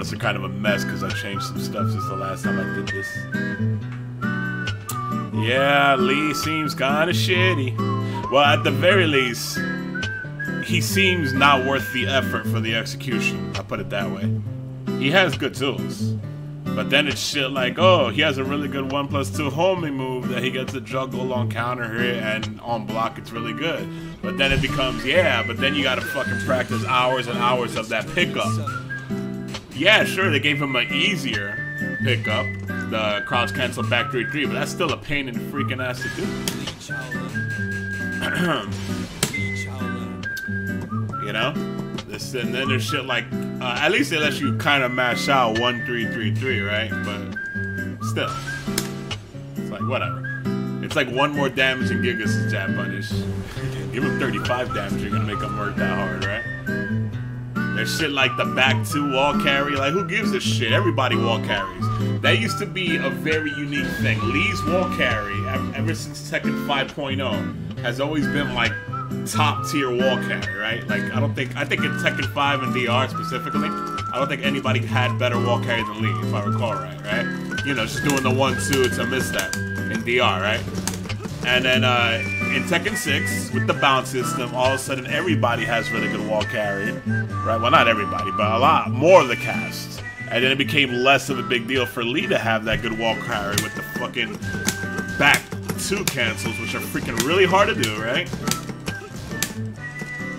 notice are kind of a mess because I changed some stuff since the last time I did this. Yeah, Lee seems kind of shitty. Well, at the very least, he seems not worth the effort for the execution. I'll put it that way. He has good tools. But then it's shit like, oh, he has a really good 1 plus 2 homing move that he gets to juggle on counter here and on block it's really good. But then it becomes, yeah, but then you gotta fucking practice hours and hours of that pickup. Yeah, sure, they gave him an easier pickup, the crouch cancel back 3-3, but that's still a pain in the freaking ass to do. you know? This, and then there's shit like, uh, at least they let you kind of mash out 1-3-3-3, right? But still, it's like, whatever. It's like one more damage in Gigas' jab punish. Give him 35 damage, you're gonna make him work that hard, right? There's shit like the back two wall carry. Like, who gives a shit? Everybody wall carries. That used to be a very unique thing. Lee's wall carry, ever since Tekken 5.0, has always been like top tier wall carry, right? Like, I don't think, I think in Tekken 5 and DR specifically, I don't think anybody had better wall carry than Lee, if I recall right, right? You know, just doing the 1-2 to mist step in DR, right? And then uh, in Tekken 6, with the bounce system, all of a sudden everybody has really good wall carry, right? Well, not everybody, but a lot more of the cast. And then it became less of a big deal for Lee to have that good wall carry with the fucking back two cancels, which are freaking really hard to do, right?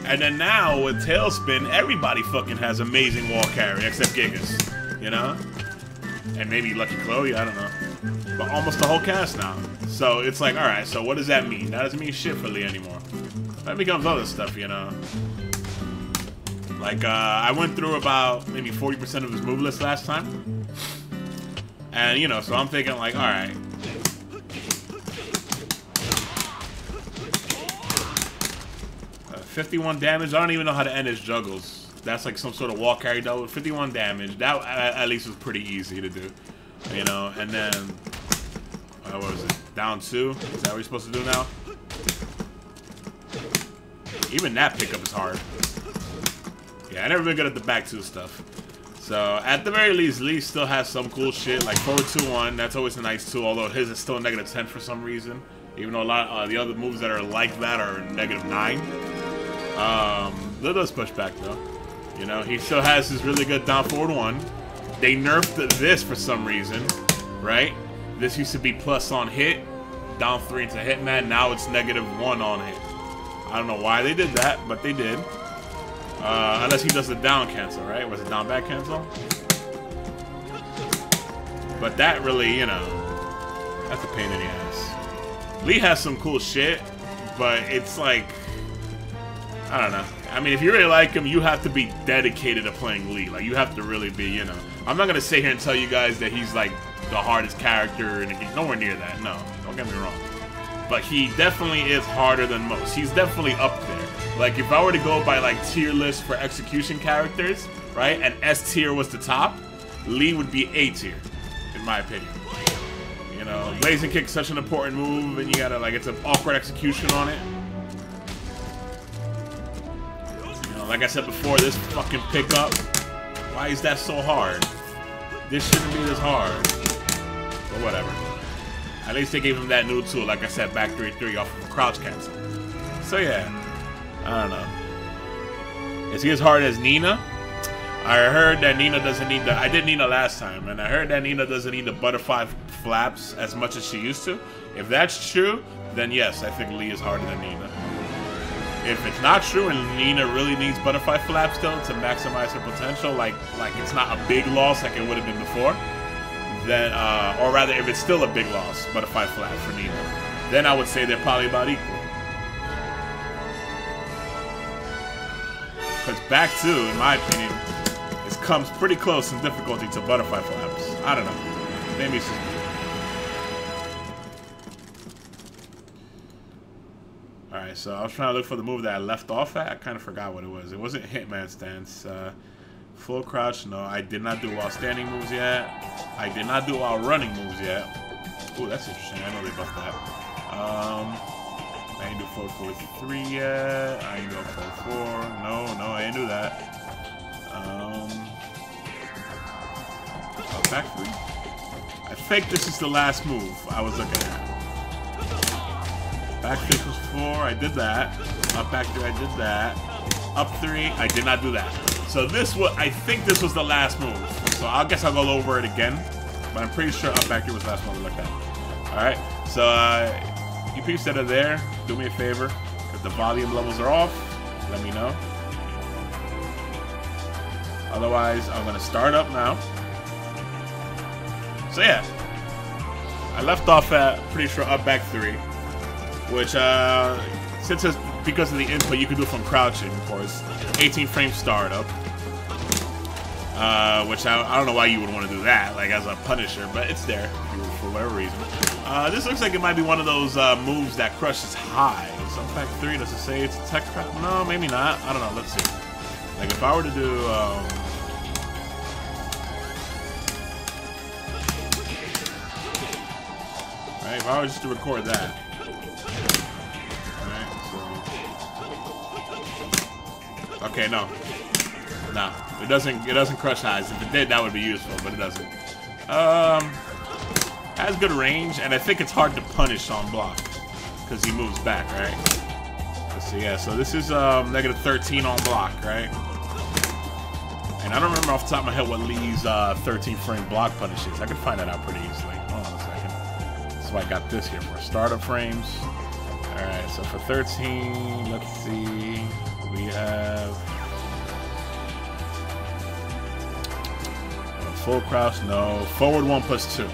And then now with Tailspin, everybody fucking has amazing wall carry except Gigas, you know? And maybe Lucky Chloe, I don't know. But almost the whole cast now. So it's like, alright, so what does that mean? That doesn't mean shit for Lee anymore. That becomes other stuff, you know? Like, uh, I went through about maybe 40% of his move list last time. And, you know, so I'm thinking like, alright. Uh, 51 damage, I don't even know how to end his juggles. That's like some sort of wall carry double. 51 damage, that at least was pretty easy to do. You know, and then, uh, what was it? Down two? Is that what you're supposed to do now? Even that pickup is hard. Yeah, I never been good at the back two stuff. So, at the very least, Lee still has some cool shit, like forward 2-1, that's always a nice tool, although his is still negative 10 for some reason. Even though a lot uh, the other moves that are like that are negative 9. Um, that does push back, though. You know, he still has his really good down forward 1. They nerfed this for some reason, right? This used to be plus on hit, down 3 into Hitman, now it's negative 1 on hit. I don't know why they did that, but they did. Uh, unless he does the down cancel, right? Was it down back cancel? But that really, you know, that's a pain in the ass. Lee has some cool shit, but it's like, I don't know. I mean, if you really like him, you have to be dedicated to playing Lee. Like, you have to really be, you know. I'm not going to sit here and tell you guys that he's like the hardest character, and nowhere near that. No, don't get me wrong. But he definitely is harder than most. He's definitely up there. Like, if I were to go by, like, tier list for execution characters, right, and S tier was the top, Lee would be A tier, in my opinion. You know, Blazing Kick's such an important move, and you gotta, like, it's an awkward execution on it. You know, like I said before, this fucking pickup, why is that so hard? This shouldn't be this hard. But whatever. At least they gave him that new tool, like I said, back 3-3 off of a crouch cancel. So yeah, I don't know. Is he as hard as Nina? I heard that Nina doesn't need the. I did Nina last time, and I heard that Nina doesn't need the butterfly flaps as much as she used to. If that's true, then yes, I think Lee is harder than Nina. If it's not true and Nina really needs butterfly flaps still to maximize her potential, like like it's not a big loss like it would have been before, then uh, or rather if it's still a big loss, butterfly flap for Nina, then I would say they're probably about equal. Because back two, in my opinion, it comes pretty close in difficulty to butterfly flaps. I don't know. Maybe it's just. Alright, so I was trying to look for the move that I left off at. I kind of forgot what it was. It wasn't Hitman Stance. Uh, full crouch, no. I did not do while standing moves yet. I did not do while running moves yet. Oh, that's interesting. I know they buffed that. Um, I ain't do 443 yet. I ain't do 44. No, no, I ain't do that. Um, back three. I think this is the last move I was looking at. Back six was four, I did that. Up back three, I did that. Up three, I did not do that. So this was, I think this was the last move. So I guess I'll go over it again. But I'm pretty sure up back three was the last I looked at. Alright, so uh, you peeps that are there, do me a favor. If the volume levels are off, let me know. Otherwise, I'm going to start up now. So yeah, I left off at pretty sure up back three, which uh, since it's because of the input you can do from crouching, of course. 18 frame startup, uh, which I, I, don't know why you would want to do that, like as a Punisher, but it's there for whatever reason. Uh, this looks like it might be one of those uh, moves that crushes high. So back three, does it say it's a tech crouch? No, maybe not. I don't know. Let's see. Like if I were to do. Um, right, if I was just to record that. Okay, no. No. It doesn't it doesn't crush highs. If it did, that would be useful, but it doesn't. Um has good range, and I think it's hard to punish on block. Because he moves back, right? Let's see, yeah, so this is um, negative 13 on block, right? And I don't remember off the top of my head what Lee's uh, 13 frame block punish is. I could find that out pretty easily. Hold on a second. So I got this here for startup frames. Alright, so for 13, let's see. Have full crouch, no. Forward one plus two.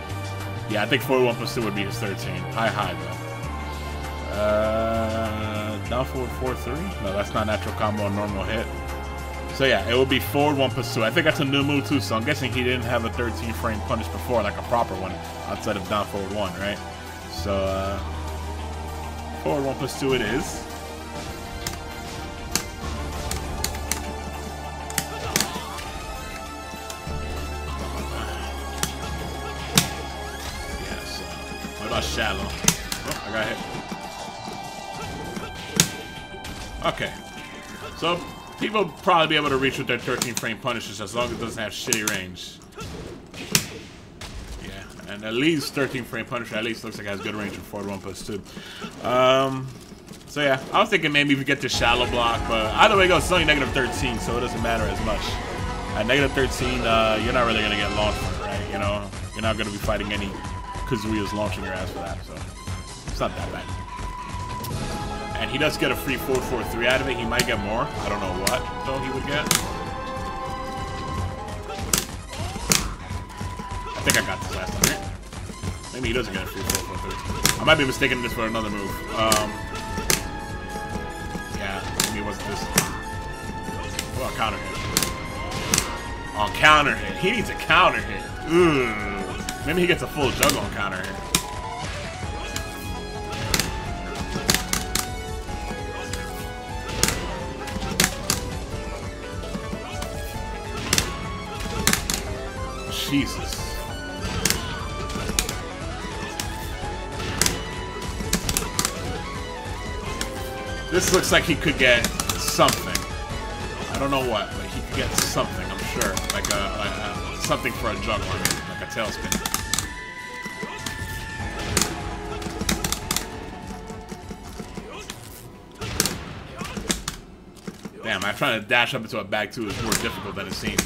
Yeah, I think forward one plus two would be his 13. High high though. Uh, down forward four three. No, that's not natural combo or normal hit. So yeah, it would be forward one plus two. I think that's a new move too. So I'm guessing he didn't have a 13 frame punish before, like a proper one, outside of down forward one, right? So uh, forward one plus two it is. Shallow. Oh, I got hit. Okay. So, people probably be able to reach with their 13 frame punishes as long as it doesn't have shitty range. Yeah, and at least 13 frame punisher at least looks like it has good range for forward 1 plus 2. Um, so yeah, I was thinking maybe we get the shallow block, but either way it goes, it's only negative 13, so it doesn't matter as much. At negative 13, uh, you're not really going to get launched right? You know, you're not going to be fighting any Kazuya's launching your ass for that, so it's not that bad. And he does get a free 443 out of it. He might get more. I don't know what, though, he would get. I think I got this last time? Maybe he doesn't get a free 443. I might be mistaken this for another move. Um, yeah, maybe it wasn't this. What about counter hit? On counter hit. He needs a counter hit. Ugh. Maybe he gets a full juggle counter here. Jesus. This looks like he could get something. I don't know what, but he could get something, I'm sure. Like a, a, something for a juggle, I mean, like a tailspin. I'm trying to dash up into a back two is more difficult than it seems.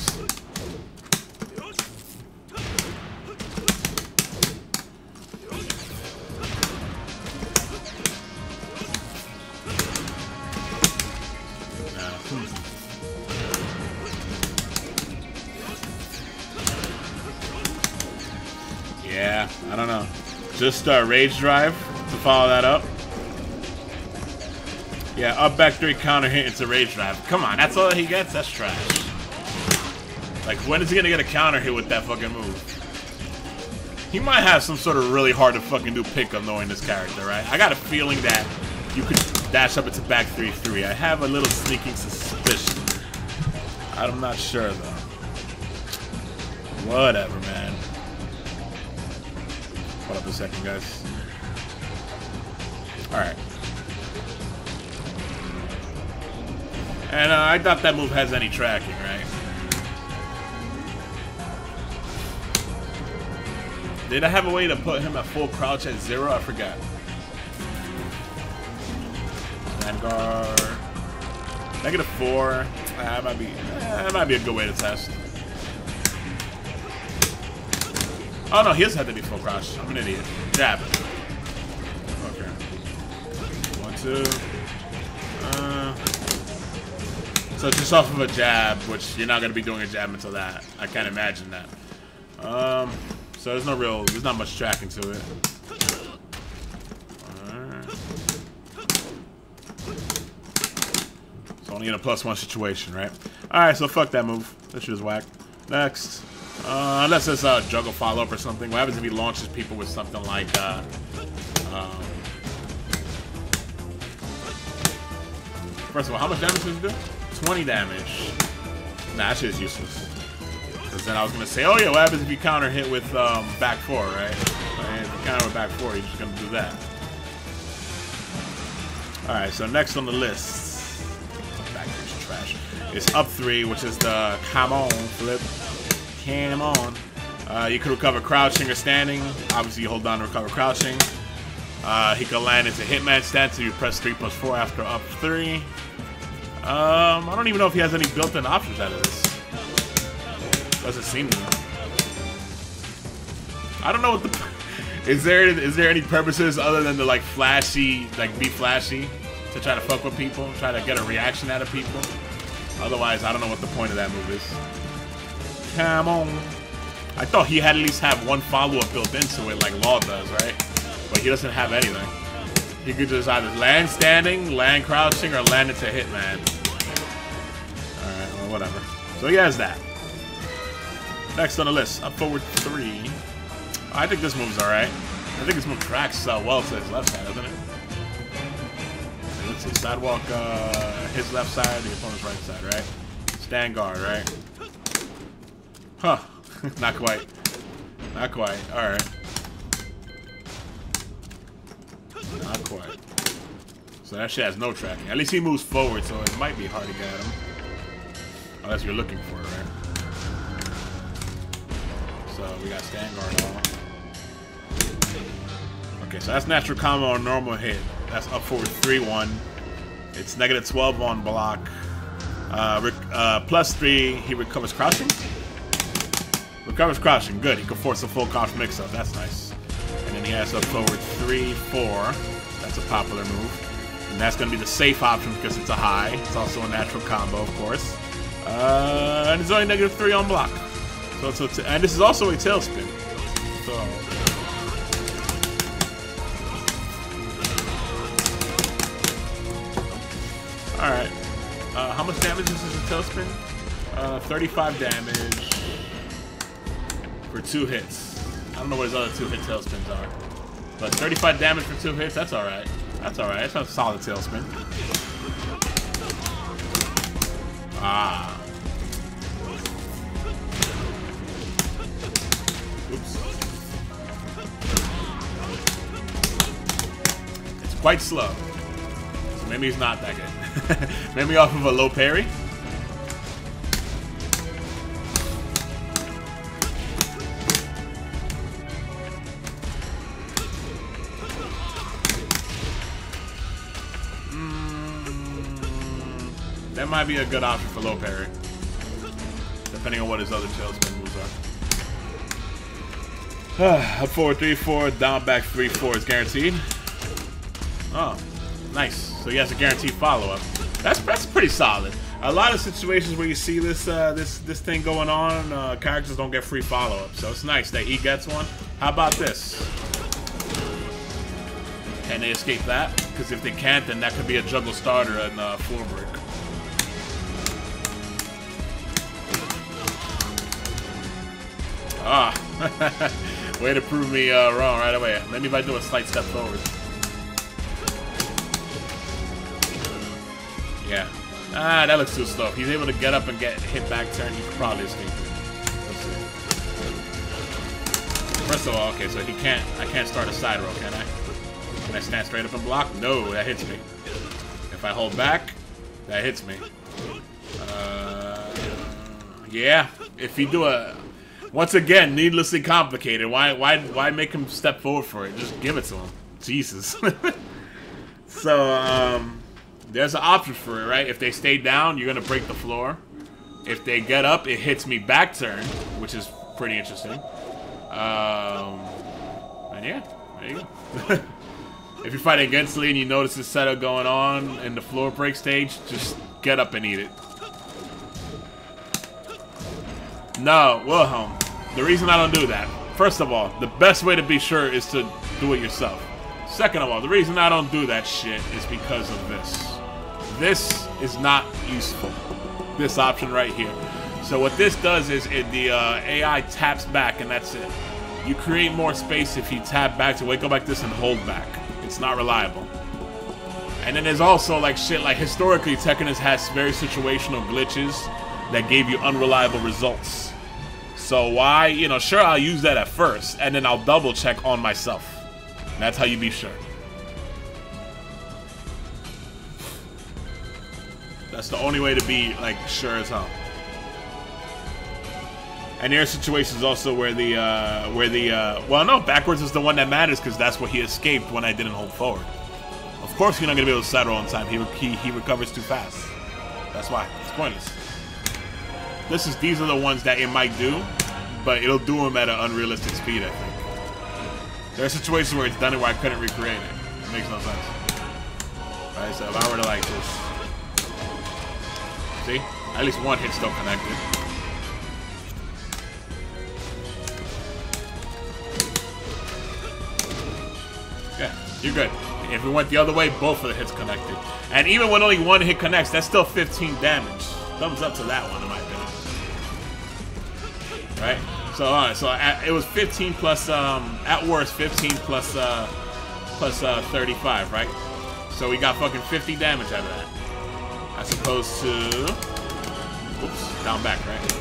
Yeah, I don't know. Just uh, Rage Drive to follow that up. Yeah, up back three counter hit, it's a rage drive. Come on, that's all he gets? That's trash. Like, when is he gonna get a counter hit with that fucking move? He might have some sort of really hard to fucking do pickup knowing this character, right? I got a feeling that you could dash up into back 3-3. I have a little sneaking suspicion. I'm not sure, though. Whatever, man. Hold up a second, guys. Alright. And uh, I doubt that move has any tracking, right? Did I have a way to put him at full crouch at zero? I forgot. Vanguard. Negative four. Uh, that might be. Uh, that might be a good way to test. Oh no, he doesn't have to be full crouch. I'm an idiot. Jab. Okay. One, two. So it's just off of a jab, which you're not gonna be doing a jab until that. I can't imagine that. Um, so there's no real, there's not much tracking to it. So only in a plus one situation, right? Alright, so fuck that move. That shit is whack. Next. Uh, unless it's a juggle follow-up or something. What happens if he launches people with something like, uh, um, First of all, how much damage does it do? 20 damage. Nah, that is useless. Because then I was going to say, oh yeah, what happens if you counter hit with um, back four, right? And if you counter with back four, you're just going to do that. Alright, so next on the list. Back here's trash. Is up three, which is the come on flip. Come on. Uh, you can recover crouching or standing. Obviously, you hold down to recover crouching. Uh, he can land into Hitman stance if you press 3 plus 4 after up 3. Um, I don't even know if he has any built-in options out of this. Doesn't seem to. I don't know what the... Is there is there any purposes other than to like flashy, like be flashy, to try to fuck with people, try to get a reaction out of people? Otherwise, I don't know what the point of that move is. Come on. I thought he had at least have one follow-up built into it like Law does, right? But he doesn't have anything. He could just either land standing, land crouching, or land into Hitman. Alright, well, whatever. So he has that. Next on the list, up forward three. I think this move's alright. I think this move tracks uh, well to his left side, doesn't it? Let's see, sidewalk, uh, his left side, the opponent's right side, right? Stand guard, right? Huh. Not quite. Not quite. Alright. Not quite. So that shit has no tracking. At least he moves forward, so it might be hard to get him. Unless you're looking for it, right? So we got stand guard on. Okay, so that's natural combo on normal hit. That's up forward 3-1. It's negative 12 on block. Uh, uh, plus 3, he recovers crouching? Recovers crouching, good. He can force a full crouch mix-up. That's nice. And he has up forward 3, 4. That's a popular move. And that's going to be the safe option because it's a high. It's also a natural combo, of course. Uh, and it's only negative 3 on block. So it's and this is also a tailspin. So Alright. Uh, how much damage is this a tailspin? Uh, 35 damage for two hits. I don't know what his other two hit tailspins are. But 35 damage for two hits, that's alright. That's alright. That's a solid tailspin. Ah. Oops. It's quite slow. So maybe he's not that good. maybe off of a low parry. That might be a good option for low parry. Depending on what his other tailspin moves are. Up 4, 3, 4, down back 3, 4 is guaranteed. Oh, nice. So he has a guaranteed follow-up. That's that's pretty solid. A lot of situations where you see this uh, this this thing going on, uh, characters don't get free follow-up. So it's nice that he gets one. How about this? Can they escape that? Because if they can't, then that could be a juggle starter and uh, floor Ah, way to prove me uh, wrong right away. Maybe if I do a slight step forward. Yeah. Ah, that looks too slow. If he's able to get up and get hit back turn, he could probably escape. First of all, okay, so he can't, I can't start a side roll, can I? Can I stand straight up and block? No, that hits me. If I hold back, that hits me. Uh, yeah, if you do a, Once again, needlessly complicated. Why why why make him step forward for it? Just give it to him. Jesus. so um there's an option for it, right? If they stay down, you're gonna break the floor. If they get up, it hits me back turn, which is pretty interesting. Um, and yeah, there you go. if you're fighting against Lee and you notice this setup going on in the floor break stage, just get up and eat it. No, Wilhelm. The reason I don't do that, first of all, the best way to be sure is to do it yourself. Second of all, the reason I don't do that shit is because of this. This is not useful. This option right here. So what this does is it, the uh, AI taps back and that's it. You create more space if you tap back to wake up like this and hold back. It's not reliable. And then there's also like shit like historically Tekken has had very situational glitches that gave you unreliable results. So why, you know, sure I'll use that at first and then I'll double check on myself. That's how you be sure. That's the only way to be like sure as hell. And there are situations also where the uh, where the uh, well no backwards is the one that matters because that's what he escaped when I didn't hold forward. Of course you're not gonna be able to settle on time. He he he recovers too fast. That's why it's pointless. This is these are the ones that it might do, but it'll do them at an unrealistic speed. I think. There are situations where it's done it where I couldn't recreate it. It makes no sense. Alright, so if I were to like just see, at least one hit still connected. Yeah, you're good. If we went the other way, both of the hits connected. And even when only one hit connects, that's still 15 damage. Thumbs up to that one, Right? So, alright, so at, it was 15 plus, um, at worst, 15 plus, uh, plus, uh, 35, right? So we got fucking 50 damage out of that. As opposed to, oops, down back, right?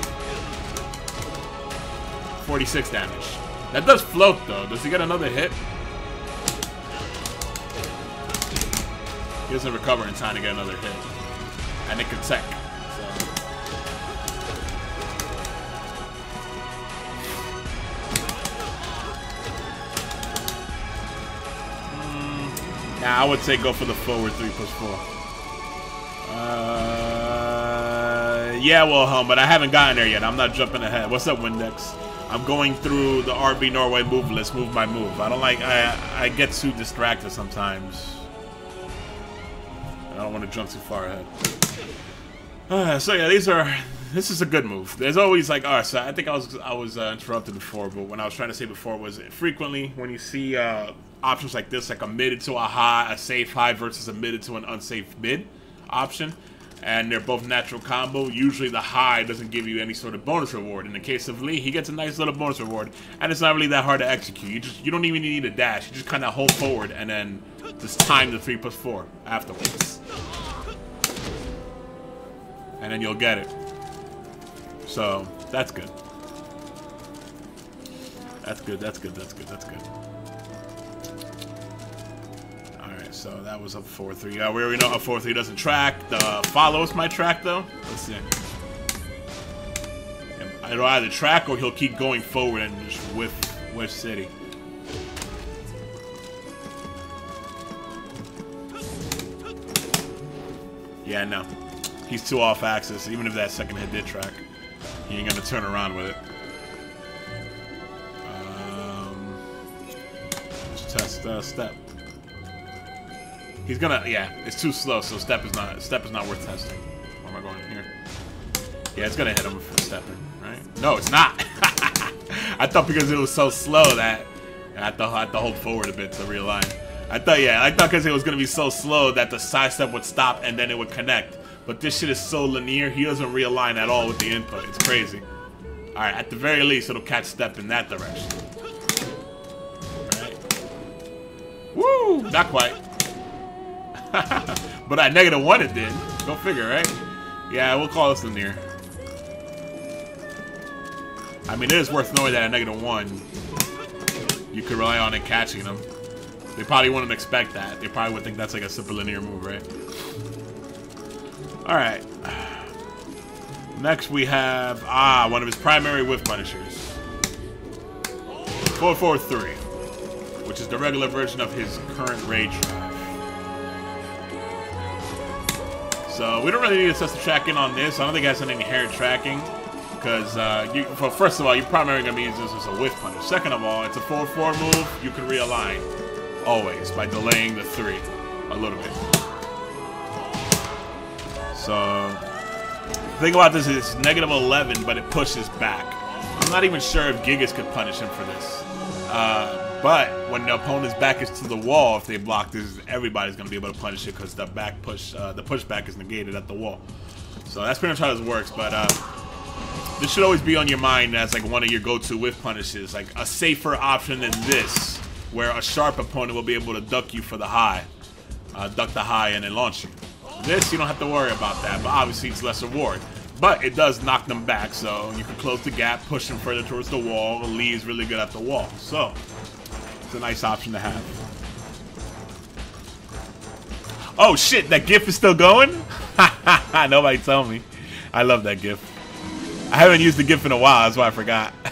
46 damage. That does float, though. Does he get another hit? He doesn't recover in time to get another hit. And it can tech. Nah, I would say go for the forward 3 plus 4. Uh, yeah, Wilhelm, but I haven't gotten there yet. I'm not jumping ahead. What's up, Windex? I'm going through the RB Norway move list, move by move. I don't like, I, I get too distracted sometimes. I don't want to jump too far ahead. Uh, so yeah, these are. This is a good move. There's always like, alright. So I think I was I was uh, interrupted before, but when I was trying to say before was frequently when you see uh, options like this, like a mid to a high, a safe high versus a mid to an unsafe mid option, and they're both natural combo. Usually the high doesn't give you any sort of bonus reward. In the case of Lee, he gets a nice little bonus reward, and it's not really that hard to execute. You just you don't even need a dash. You just kind of hold forward and then just time the three plus four afterwards, and then you'll get it. So that's good. That's good. That's good. That's good. That's good. So that was a 4-3. Uh, we already know a 4-3 doesn't track. The follows my track, though. Let's see. It'll either track or he'll keep going forward and just whiff, whiff City. Yeah, no. He's too off axis, even if that second hit did track. He ain't gonna turn around with it. Um, let's test uh, step. He's gonna, yeah, it's too slow, so step is not step is not worth testing. Where am I going here? Yeah, it's gonna hit him for stepping, right? No, it's not. I thought because it was so slow that I had to, I had to hold forward a bit to realign. I thought, yeah, I thought because it was gonna be so slow that the side step would stop and then it would connect. But this shit is so linear, he doesn't realign at all with the input. It's crazy. All right, at the very least, it'll catch step in that direction. All right. Woo! Not quite. but I negative one it did. Go figure, right? Yeah, we'll call this linear. I mean, it is worth knowing that at negative one, you could rely on it catching them. They probably wouldn't expect that. They probably would think that's like a super linear move, right? Alright. Next we have, ah, one of his primary whiff punishers. 443, which is the regular version of his current rage So we don't really need to test the tracking on this. I don't think it has any inherent tracking. Because, uh, you, well, first of all, you're primarily going to be using this as a whiff punch. Second of all, it's a 4-4 move. You can realign. Always. By delaying the 3 a little bit. So, the thing about this is it's negative 11, but it pushes back. I'm not even sure if Gigas could punish him for this. Uh, but when the opponent's back is to the wall, if they block this, everybody's going to be able to punish it because the back push, uh, the pushback is negated at the wall. So that's pretty much how this works. But uh, this should always be on your mind as like one of your go-to whiff punishes, like a safer option than this, where a sharp opponent will be able to duck you for the high, uh, duck the high and then launch you. This, you don't have to worry about that, but obviously it's less reward. But it does knock them back, so you can close the gap, push them further towards the wall. Lee is really good at the wall, so it's a nice option to have. Oh shit, that GIF is still going? Nobody told me. I love that GIF. I haven't used the GIF in a while, that's why I forgot.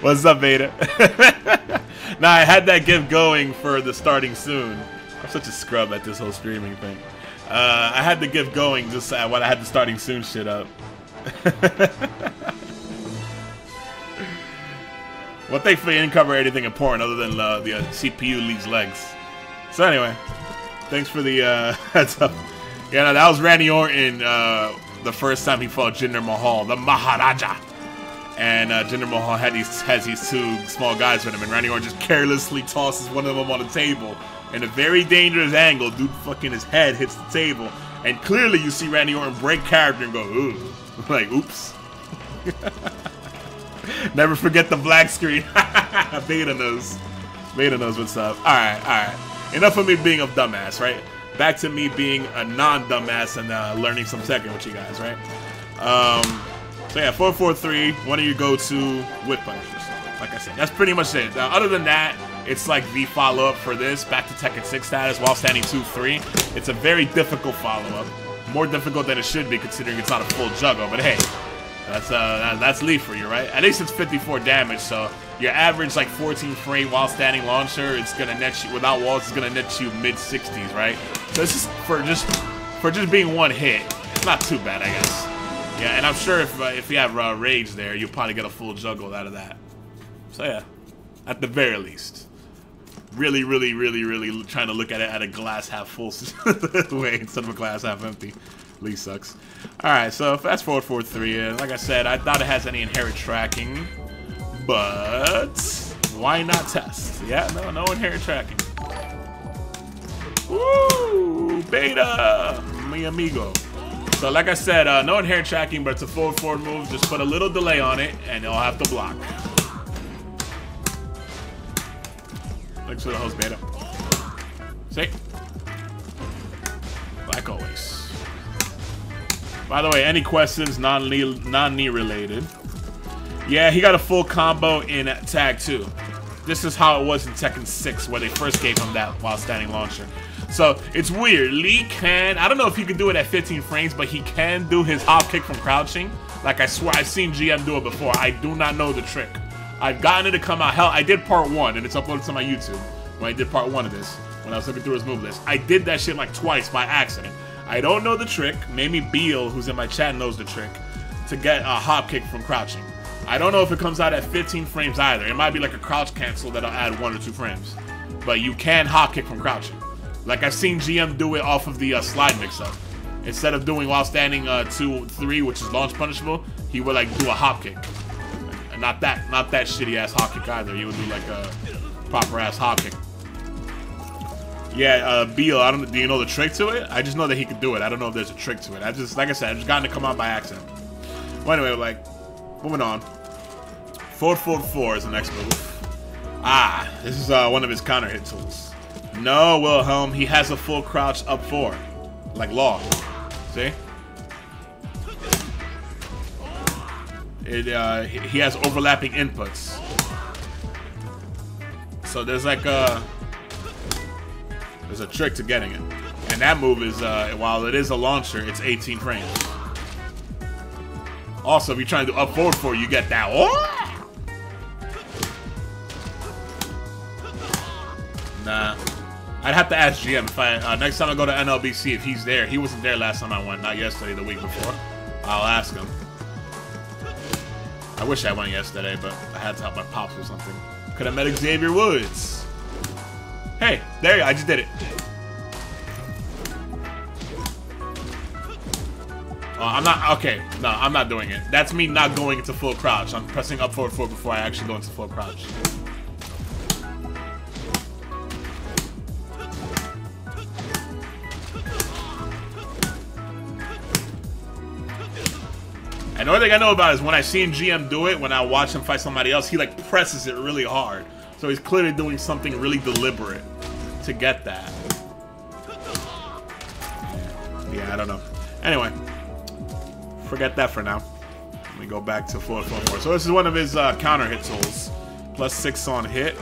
What's up, Beta? now, I had that GIF going for the starting soon. I'm such a scrub at this whole streaming thing. Uh, I had the GIF going just when I had the starting soon shit up. Thankfully, I didn't cover anything important other than uh, the uh, CPU Lee's legs. So anyway, thanks for the uh, heads up. Yeah, no, that was Randy Orton uh, the first time he fought Jinder Mahal, the Maharaja. And uh, Jinder Mahal had these, has these two small guys with him, and Randy Orton just carelessly tosses one of them on the table. In a very dangerous angle, dude fucking his head hits the table. And clearly you see Randy Orton break character and go, ooh. like, oops. Never forget the black screen. Beta knows. Beta knows what's up. Alright, alright. Enough of me being a dumbass, right? back to me being a non-dumbass and uh, learning some Tekken with you guys, right? Um, so yeah, 443, one of your go-to whiff punishers. Like I said, that's pretty much it. Uh, other than that, it's like the follow-up for this, back to Tekken 6 status while standing 2-3. It's a very difficult follow-up. More difficult than it should be considering it's not a full juggle, but hey, that's uh that's for you, right? At least it's 54 damage, so your average like 14 frame while standing launcher, it's gonna net you without walls, it's gonna net you mid 60s, right? So this is for just for just being one hit. It's not too bad, I guess. Yeah, and I'm sure if uh, if you have uh, rage there, you'll probably get a full juggle out of that. So yeah, at the very least. Really, really, really, really trying to look at it at a glass half full way instead of a glass half empty. Lee sucks. Alright, so fast forward 4-3. Uh, like I said, I thought it has any inherent tracking. But why not test? Yeah, no, no inherent tracking. Woo! Beta! Mi amigo. So like I said, uh, no inherent tracking, but it's a forward forward move. Just put a little delay on it, and it'll have to block. Thanks for the host, Beta. See? Like always. By the way, any questions non-knee non -knee related, yeah, he got a full combo in Tag 2. This is how it was in Tekken 6, where they first gave him that while standing launcher. So, it's weird. Lee can, I don't know if he can do it at 15 frames, but he can do his hop kick from crouching. Like, I swear, I've seen GM do it before. I do not know the trick. I've gotten it to come out. Hell, I did part 1, and it's uploaded to my YouTube, when I did part 1 of this, when I was looking through his move list. I did that shit like twice by accident. I don't know the trick. Maybe Beal, who's in my chat, knows the trick to get a hop kick from crouching. I don't know if it comes out at 15 frames either. It might be like a crouch cancel that'll add one or two frames. But you can hop kick from crouching. Like I've seen GM do it off of the uh, slide mix-up. Instead of doing while standing uh, 2-3, which is launch punishable, he would like do a hop kick. Not that, not that shitty ass hop kick either. He would do like a proper ass hop kick. Yeah, uh, Beal, I don't. Do you know the trick to it? I just know that he could do it. I don't know if there's a trick to it. I just, like I said, I just gotten to come out by accident. Well, anyway, like, moving on. 444 is the next move. Ah, this is uh, one of his counter hit tools. No, Wilhelm, he has a full crouch up four. Like Law. See? It, uh, he has overlapping inputs. So there's like a... There's a trick to getting it. And that move is, uh, while it is a launcher, it's 18 frames. Also, if you're trying to do up forward four, you get that. Oh! Nah. I'd have to ask GM if I uh, next time I go to NLBC if he's there. He wasn't there last time I went, not yesterday, the week before. I'll ask him. I wish I went yesterday, but I had to help my pops or something. Could have met Xavier Woods. Hey, there. I just did it. Uh, I'm not, okay, no, I'm not doing it. That's me not going into full crouch. I'm pressing up forward four before I actually go into full crouch. And the only thing I know about is when I seen GM do it, when I watch him fight somebody else, he like presses it really hard. So he's clearly doing something really deliberate to get that. Yeah, I don't know. Anyway, forget that for now. Let me go back to 444. So this is one of his uh, counter hit tools. Plus 6 on hit.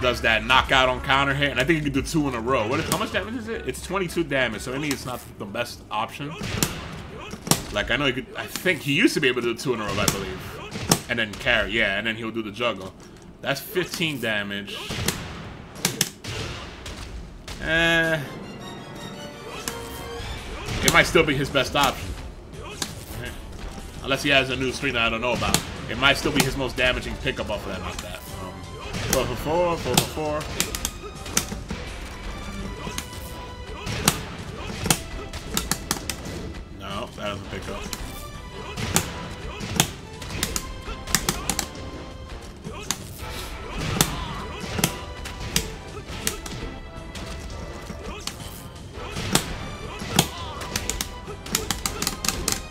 Does that knockout on counter hit. And I think you can do two in a row. What is, how much damage is it? It's 22 damage, so I maybe it's not the best option. Like, I know he could... I think he used to be able to do two in a row, I believe. And then carry, yeah, and then he'll do the juggle. That's 15 damage. Eh... It might still be his best option. Unless he has a new string that I don't know about. It might still be his most damaging pickup off of that like that. Um, 4 for 4, 4 for 4. No, that doesn't pick up.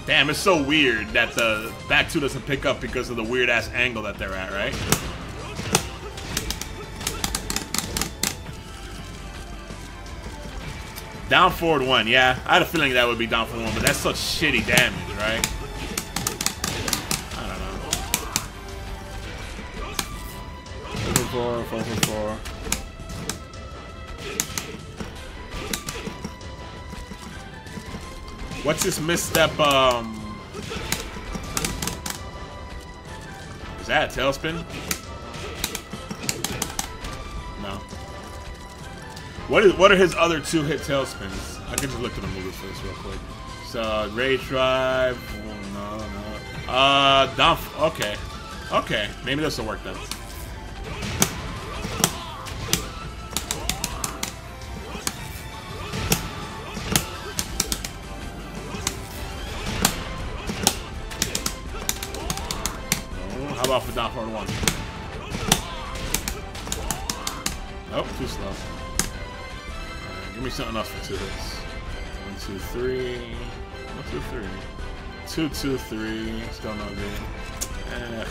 Damn, it's so weird that the back two doesn't pick up because of the weird ass angle that they're at, right? Down forward one, yeah. I had a feeling that would be down forward one, but that's such shitty damage, right? I don't know. Four, four, four, four. What's this misstep, um... Is that a tailspin? No. What is what are his other two hit tailspins? I can just look at the movie first real quick. So Rage Drive, oh, no, no. Uh down okay. Okay, maybe this will work then. How about for down forward one? Oh, too slow. Right, give me something else for two hits. One, two, three. One, two, three. Two, two, three. Still no good. Eh.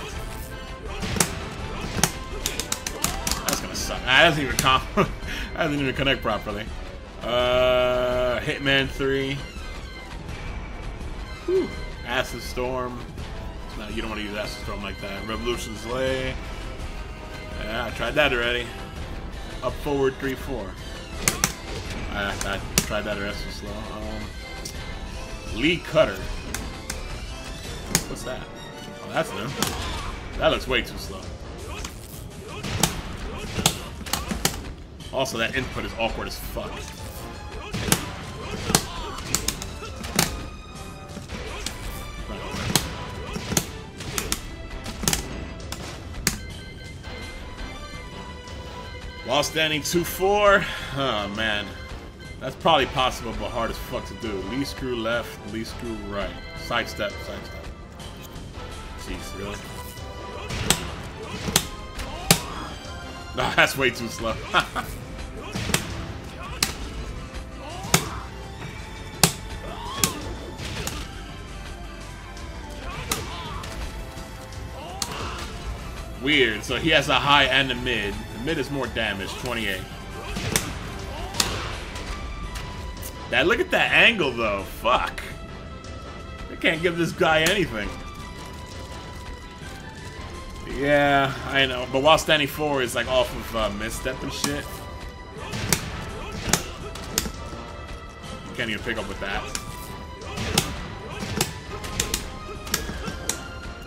That's gonna suck. That doesn't even comp. that doesn't even connect properly. Uh, Hitman 3. Whew. Acid Storm. You don't want to use Acid Storm like that. Revolution's Lay. Yeah, I tried that already. Up forward 3-4. I, I tried that already slow. Um, Lee Cutter. What's that? Oh, that's new. That looks way too slow. Also, that input is awkward as fuck. While standing 2-4. Oh, man. That's probably possible, but hard as fuck to do. Lee screw left, Lee screw right. Side step, side step. Jeez, really? No, that's way too slow. Weird. So he has a high and a mid. Mid is more damage, 28. That look at that angle though. Fuck. I can't give this guy anything. Yeah, I know. But while standing four is like off of uh, mist step and shit. Can't even pick up with that.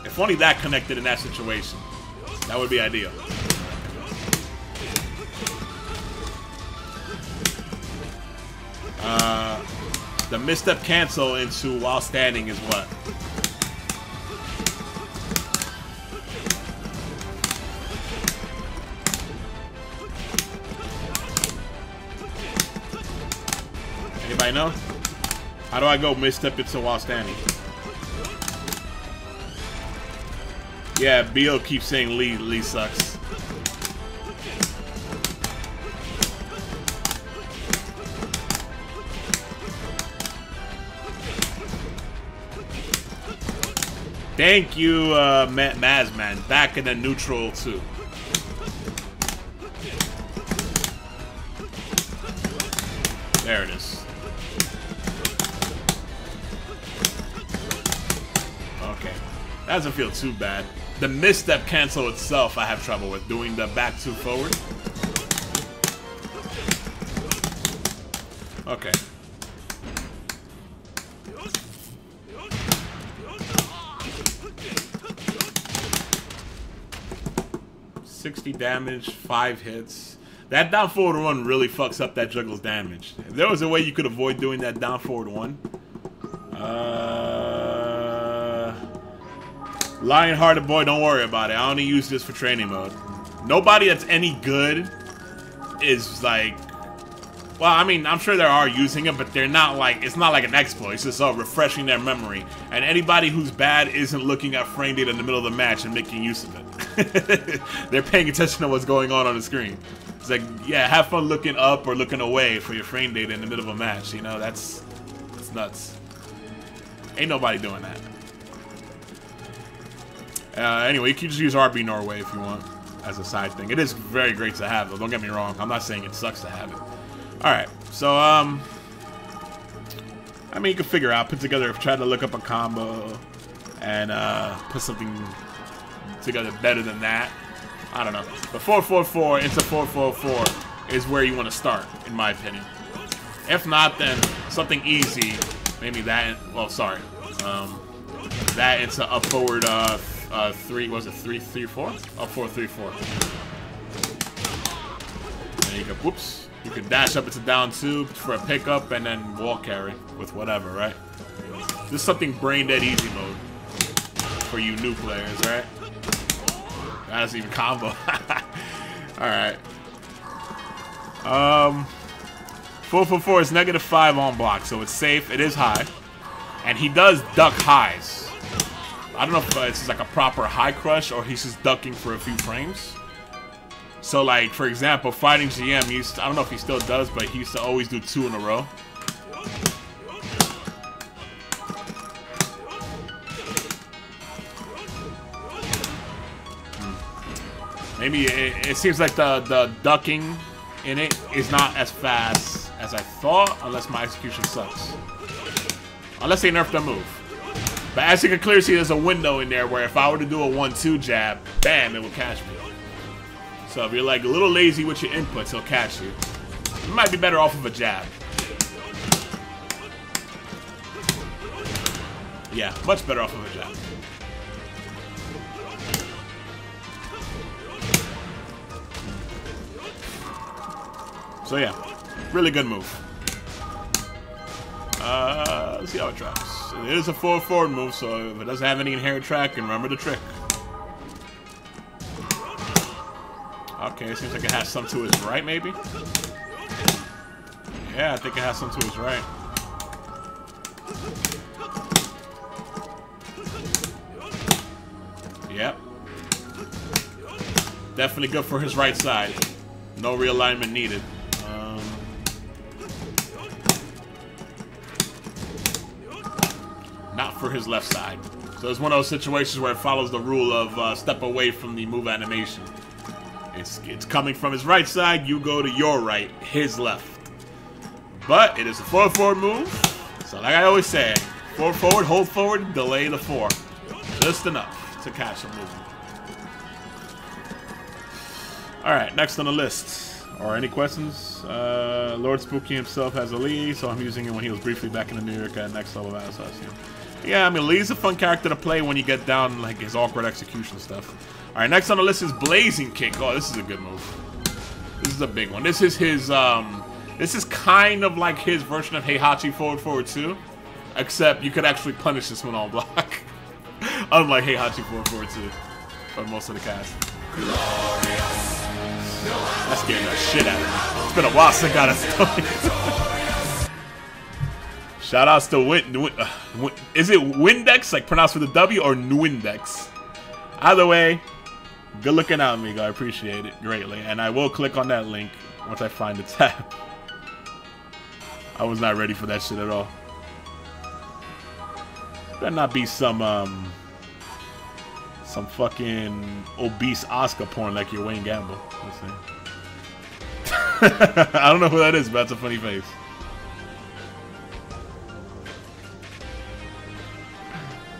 If only that connected in that situation. That would be ideal. Uh, the mist step cancel into while standing is what? Anybody know? How do I go mist step into while standing? Yeah, Beal keeps saying Lee Lee sucks. Thank you, uh, Ma Mazman. Back in the neutral, too. There it is. Okay. That doesn't feel too bad. The mist step cancel itself I have trouble with. Doing the back two forward. Okay. 60 damage, 5 hits. That down forward one really fucks up that juggle's damage. If there was a way you could avoid doing that down forward one. Uh, Lion-hearted boy, don't worry about it. I only use this for training mode. Nobody that's any good is like well, I mean, I'm sure there are using it, but they're not like, it's not like an exploit. It's just uh, refreshing their memory. And anybody who's bad isn't looking at frame data in the middle of the match and making use of it. they're paying attention to what's going on on the screen. It's like, yeah, have fun looking up or looking away for your frame data in the middle of a match. You know, that's, that's nuts. Ain't nobody doing that. Uh, anyway, you can just use RB Norway if you want as a side thing. It is very great to have, though. Don't get me wrong. I'm not saying it sucks to have it. Alright, so, um... I mean, you can figure out, put together, try to look up a combo and uh, put something together better than that. I don't know. But 444 into 444 is where you want to start, in my opinion. If not, then something easy. Maybe that, well, sorry. Um, that into up forward uh, uh, three, was it three, three, four? Up four, three, four. There you go. Whoops. You can dash up into down two for a pickup and then wall carry with whatever, right? This is something brain dead easy mode for you new players, right? That's even combo. Alright. Um, 444 is negative 5 on block, so it's safe. It is high. And he does duck highs. I don't know if it's like a proper high crush or he's just ducking for a few frames. So, like, for example, fighting GM, he's, I don't know if he still does, but he used to always do two in a row. Maybe it, it, seems like the, the ducking in it is not as fast as I thought, unless my execution sucks. Unless they nerf the move. But as you can clearly see, there's a window in there where if I were to do a 1-2 jab, bam, it would catch me. So if you're like a little lazy with your inputs, he'll catch you. You might be better off of a jab. Yeah, much better off of a So yeah, really good move. Uh, let's see how it tracks. It is a 4 forward move, so if it doesn't have any inherent track, remember the trick. Okay, it seems like it has some to his right, maybe? Yeah, I think it has some to his right. Yep. Definitely good for his right side. No realignment needed. For his left side. So it's one of those situations where it follows the rule of uh, step away from the move animation. It's, it's coming from his right side, you go to your right, his left. But it is a forward forward move. So like I always say, forward forward, hold forward, delay the four. Just enough to catch the movement. Alright, next on the list. Or any questions? Uh, Lord Spooky himself has a lead, so I'm using it when he was briefly back in York at next level of assassin. Yeah, I mean, Lee's a fun character to play when you get down like his awkward execution stuff. All right, next on the list is Blazing Kick. Oh, this is a good move. This is a big one. This is his, um, this is kind of like his version of Heihachi Forward Forward 2, except you could actually punish this one on block. Unlike Heihachi Forward Forward 2 for most of the cast. That's getting the shit out of me. It's been a while since I got a story. Shout outs to Win, Win, uh, Is it Windex, like pronounced with a W, or Nwindex? Either way, good looking out, amigo. I appreciate it greatly. And I will click on that link once I find the tab. I was not ready for that shit at all. Better not be some, um, some fucking obese Oscar porn like your Wayne Gamble. I don't know who that is, but that's a funny face.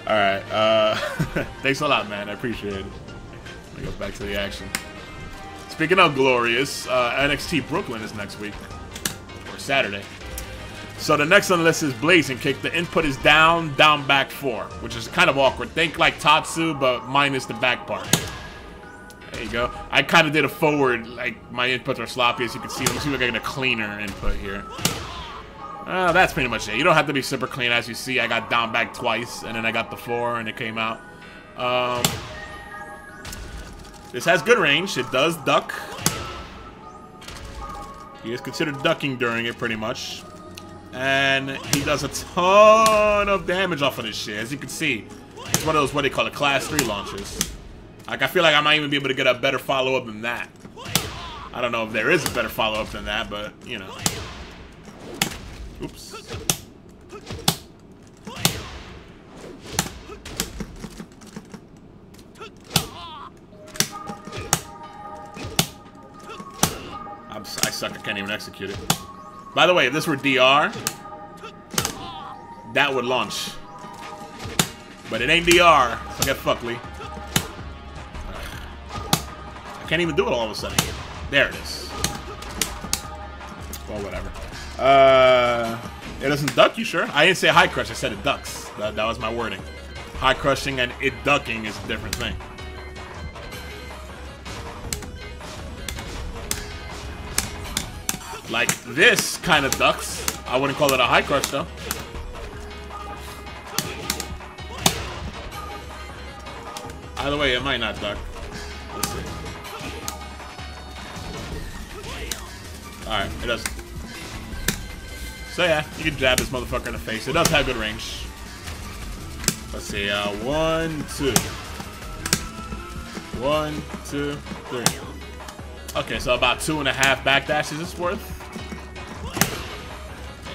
Alright, uh, thanks a lot, man. I appreciate it. Let me go back to the action. Speaking of glorious, uh, NXT Brooklyn is next week. Or Saturday. So the next on the list is Blazing Kick. The input is down, down, back four, which is kind of awkward. Think like Tatsu, but minus the back part. There you go. I kind of did a forward, like my inputs are sloppy as you can see. Let me see if I get a cleaner input here. Uh, that's pretty much it. You don't have to be super clean. As you see, I got down back twice, and then I got the four, and it came out. Um, this has good range. It does duck. He is considered ducking during it, pretty much. And he does a ton of damage off of this shit, as you can see. It's one of those, what they call it, Class 3 launches. Like, I feel like I might even be able to get a better follow-up than that. I don't know if there is a better follow-up than that, but, you know. Oops. I'm, I suck. I can't even execute it. By the way, if this were DR, that would launch. But it ain't DR, so get fuckly. I can't even do it all of a sudden. There it is. Well, whatever. Uh, it doesn't duck, you sure? I didn't say high crush, I said it ducks. That, that was my wording. High crushing and it ducking is a different thing. Like, this kind of ducks. I wouldn't call it a high crush, though. Either way, it might not duck. Alright, it does. So yeah, you can jab this motherfucker in the face. It does have good range. Let's see, uh, one, two. One, two, three. Okay, so about two and a half backdashes is worth.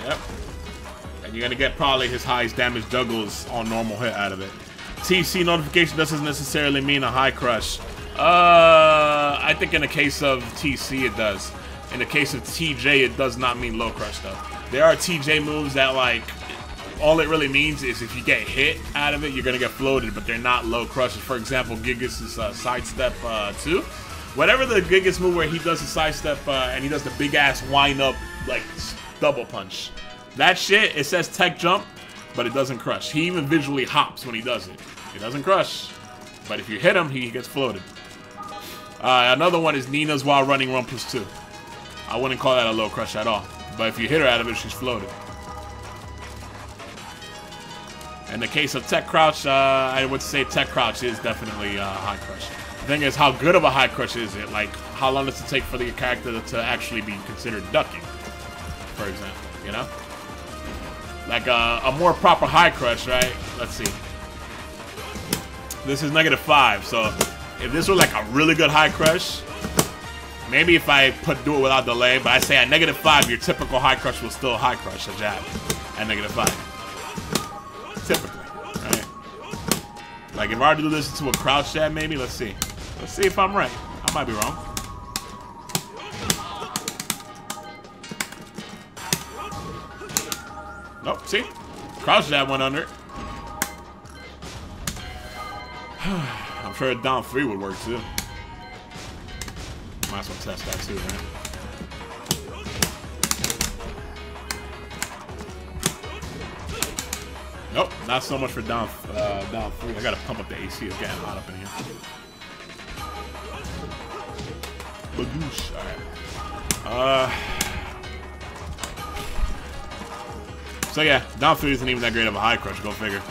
Yep. And you're gonna get probably his highest damage juggles on normal hit out of it. TC notification doesn't necessarily mean a high crush. Uh, I think in the case of TC it does. In the case of TJ, it does not mean low crush though. There are TJ moves that like, all it really means is if you get hit out of it, you're gonna get floated, but they're not low crushes. For example, Gigas' uh, sidestep uh, 2. Whatever the Gigas move where he does a sidestep uh, and he does the big ass wind up like double punch. That shit, it says tech jump, but it doesn't crush. He even visually hops when he does it. It doesn't crush, but if you hit him, he gets floated. Uh, another one is Nina's while running 1 plus 2. I wouldn't call that a low crush at all. But if you hit her out of it, she's floated. In the case of Tech Crouch, uh, I would say Tech Crouch is definitely a high crush. The thing is, how good of a high crush is it? Like, how long does it take for the character to actually be considered ducking, for example, you know? Like a, a more proper high crush, right? Let's see. This is negative five, so if this was like a really good high crush, maybe if I put do it without delay, but I say at negative five, your typical high crush will still high crush a jab at negative five. Typically, right? Like if I were to do this to a crouch jab, maybe, let's see. Let's see if I'm right. I might be wrong. Nope, see? Crouch jab went under. I'm sure a down three would work too. Might as well test that too, right? Nope, not so much for down uh, down three. I gotta pump up the AC. It's getting hot up in here. Bagoosh. Alright. Uh. So yeah, down three isn't even that great of a high crush. Go figure.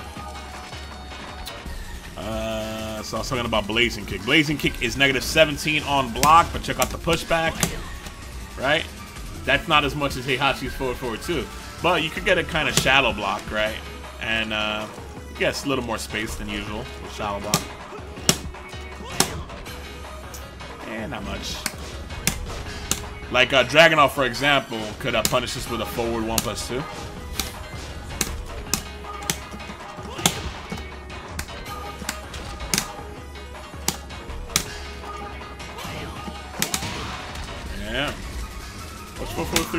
Uh, so I was talking about Blazing Kick. Blazing Kick is negative 17 on block, but check out the pushback. Right? That's not as much as Heihachi's forward forward too. But you could get a kind of shallow block, right? And uh, yes, a little more space than usual with shallow block. And not much. Like uh, Dragunov, for example, could uh, punish this with a forward 1 plus 2.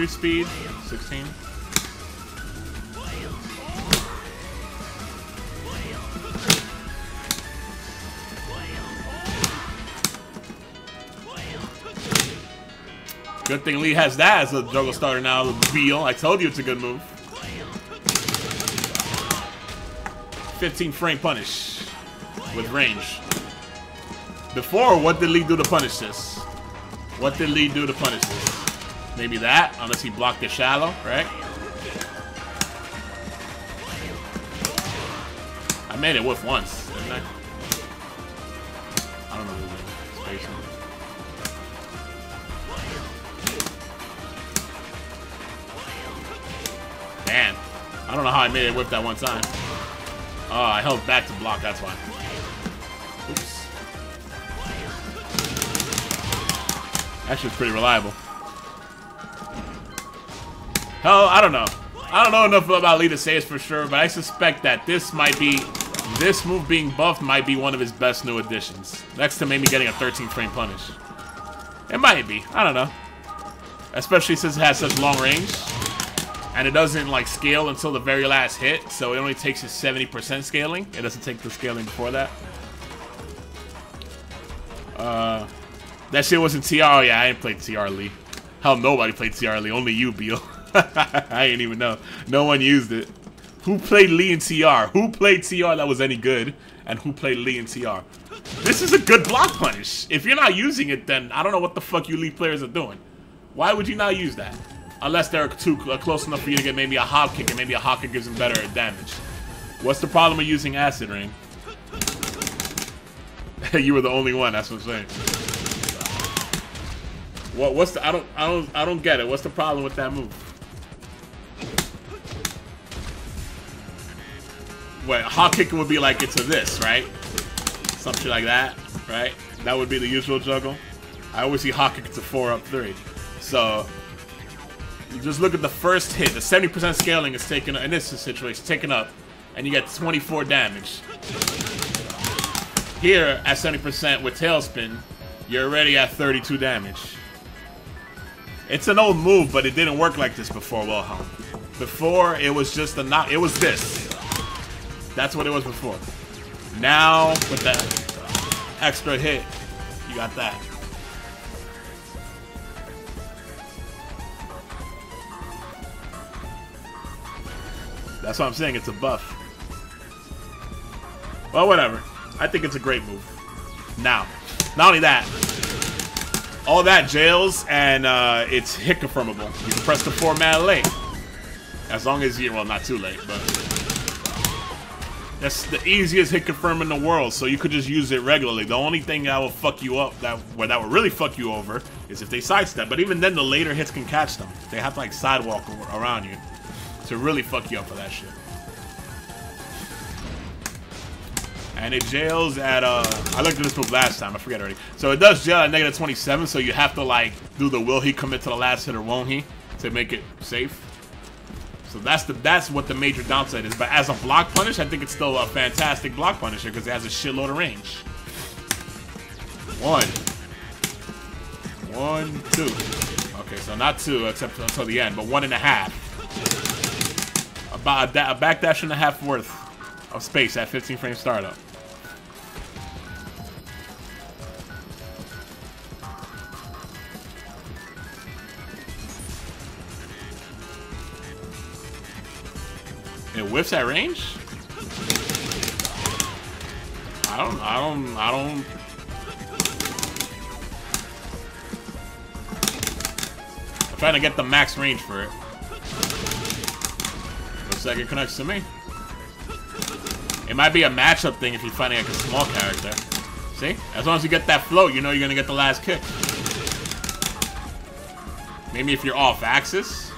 What's 443 speed? 16? Good thing Lee has that as a juggle starter now. Beal, I told you it's a good move. 15 frame punish with range. Before, what did Lee do to punish this? What did Lee do to punish this? Maybe that, unless he blocked the shallow, right? I made it with once, didn't I? I don't know. Man, I don't know how I made it whip that one time. Oh, I held back to block, that's why. Oops. Actually, it's pretty reliable. Hell, I don't know. I don't know enough about Lee to say it's for sure, but I suspect that this might be, this move being buffed might be one of his best new additions. Next to maybe getting a 13 frame punish. It might be. I don't know. Especially since it has such long range. And it doesn't like scale until the very last hit, so it only takes a 70% scaling. It doesn't take the scaling before that. Uh, that shit wasn't TR. Oh, yeah, I ain't played TR Lee. Hell, nobody played TR Lee. Only you, Beal. I didn't even know. No one used it. Who played Lee and TR? Who played TR that was any good? And who played Lee and TR? This is a good block punish. If you're not using it, then I don't know what the fuck you Lee players are doing. Why would you not use that? Unless they're too uh, close enough for you to get maybe a hop kick, and maybe a hop kick gives them better damage. What's the problem with using Acid Rain? you were the only one. That's what I'm saying. What? What's the? I don't. I don't. I don't get it. What's the problem with that move? What? Hop kicking would be like into this, right? Something like that, right? That would be the usual juggle. I always see hop kick to four up three. So you just look at the first hit. The 70% scaling is taken in this situation, taken up, and you get 24 damage. Here, at 70% with Tailspin, you're already at 32 damage. It's an old move, but it didn't work like this before Wilhelm. Before, it was just a knock. It was this. That's what it was before. Now, with that extra hit, you got that. That's what I'm saying. It's a buff. Well, whatever. I think it's a great move. Now, not only that, all that jails and uh, it's confirmable. You can press the format late. As long as you, well, not too late, but that's the easiest hit confirm in the world. So you could just use it regularly. The only thing that will fuck you up, that where that will really fuck you over, is if they sidestep. But even then, the later hits can catch them. They have to like sidewalk around you to really fuck you up for that shit. And it jails at, uh, I looked at this move last time, I forget already. So it does jail at negative 27, so you have to, like, do the will he commit to the last hit or won't he to make it safe. So that's the that's what the major downside is. But as a block punish, I think it's still a fantastic block punisher because it has a shitload of range. One. One, two. Okay, so not two, except until the end, but one and a half. About a, a backdash and a half worth of space at 15 frame startup. It whiffs that range? I don't, I don't, I don't... I'm trying to get the max range for it. Looks like it connects to me. It might be a matchup thing if you're fighting like a small character. See? As long as you get that float, you know you're gonna get the last kick. Maybe if you're off axis.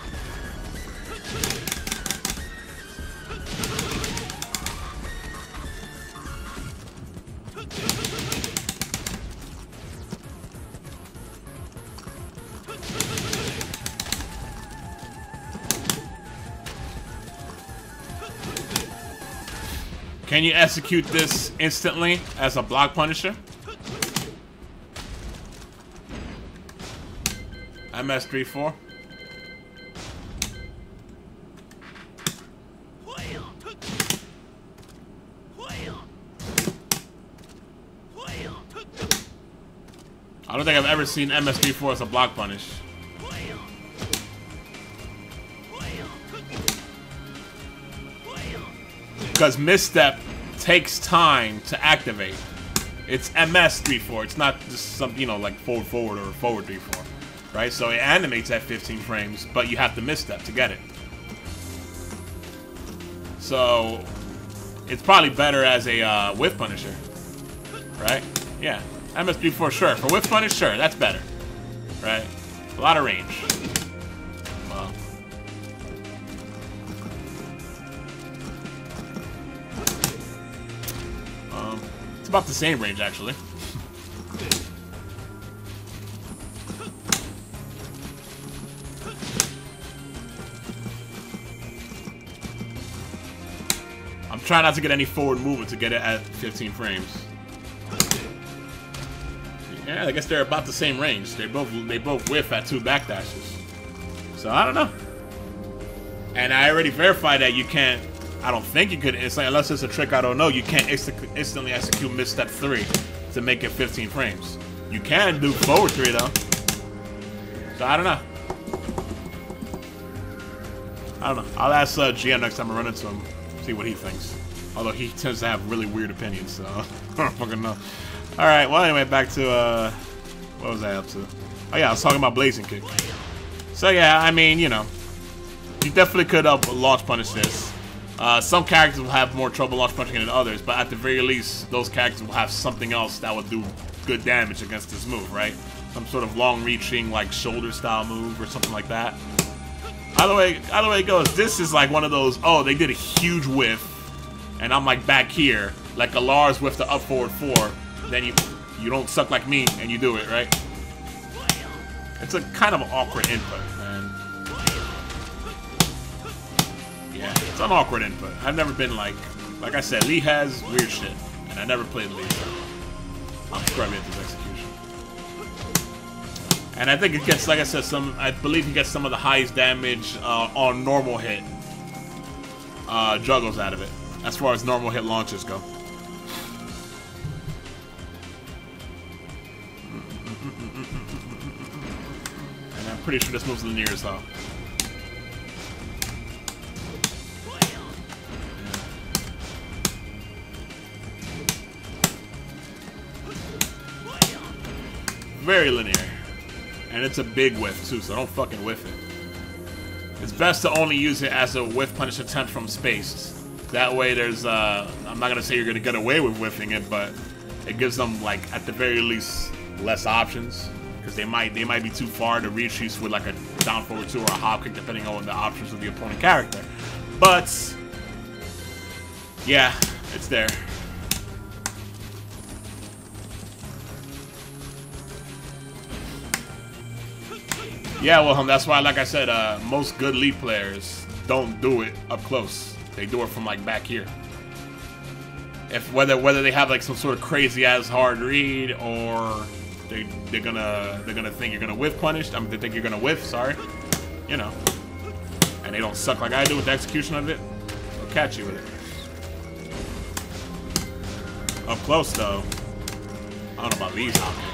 Can you execute this instantly as a block punisher? MS34. I don't think I've ever seen MS34 as a block punish. Because mist step takes time to activate. It's MS 3-4. It's not just some, you know, like forward forward or forward 3-4. Right? So it animates at 15 frames, but you have to miss mist step to get it. So it's probably better as a uh, whiff punisher. Right? Yeah. MS 3-4, sure. For whiff punish, sure. That's better. Right? A lot of range. About the same range, actually. I'm trying not to get any forward movement to get it at 15 frames. Yeah, I guess they're about the same range. They both they both whiff at two backdashes. So I don't know. And I already verified that you can't. I don't think you could instantly, unless it's a trick I don't know. You can't inst instantly execute mist step three to make it 15 frames. You can do forward three though. So I don't know. I don't know. I'll ask uh, GM next time I run into him, see what he thinks. Although he tends to have really weird opinions, so I don't fucking know. All right. Well, anyway, back to uh, what was I up to? Oh yeah, I was talking about blazing kick. So yeah, I mean, you know, you definitely could uh, launch punish this. Uh, some characters will have more trouble launch punching than others, but at the very least, those characters will have something else that would do good damage against this move, right? Some sort of long-reaching, like shoulder-style move or something like that. Either way, either way it goes, this is like one of those. Oh, they did a huge whiff, and I'm like back here, like a Lars with the up forward four. Then you you don't suck like me, and you do it, right? It's a kind of awkward input, Yeah, it's an awkward input. I've never been like, like I said, Lee has weird shit, and I never played Lee. So I'm scrubby at this execution. And I think it gets, like I said, some. I believe he gets some of the highest damage uh, on normal hit uh, juggles out of it, as far as normal hit launches go. And I'm pretty sure this moves linear as hell. Very linear. And it's a big whiff too, so don't fucking whiff it. It's best to only use it as a whiff punish attempt from space. That way there's, uh, I'm not gonna say you're gonna get away with whiffing it, but it gives them, like, at the very least, less options. Because they might they might be too far to reach you with like a down forward two or a hop kick, depending on the options of the opponent character. But, yeah, it's there. Yeah, well, Wilhelm, that's why, like I said, uh, most good Lee players don't do it up close. They do it from, like, back here. If whether whether they have, like, some sort of crazy-ass hard read, or they, they're gonna they're gonna think you're gonna whiff punish, I mean, they think you're gonna whiff, sorry. You know. And they don't suck like I do with the execution of it, they'll catch you with it. Up close, though, I don't know about these hopping.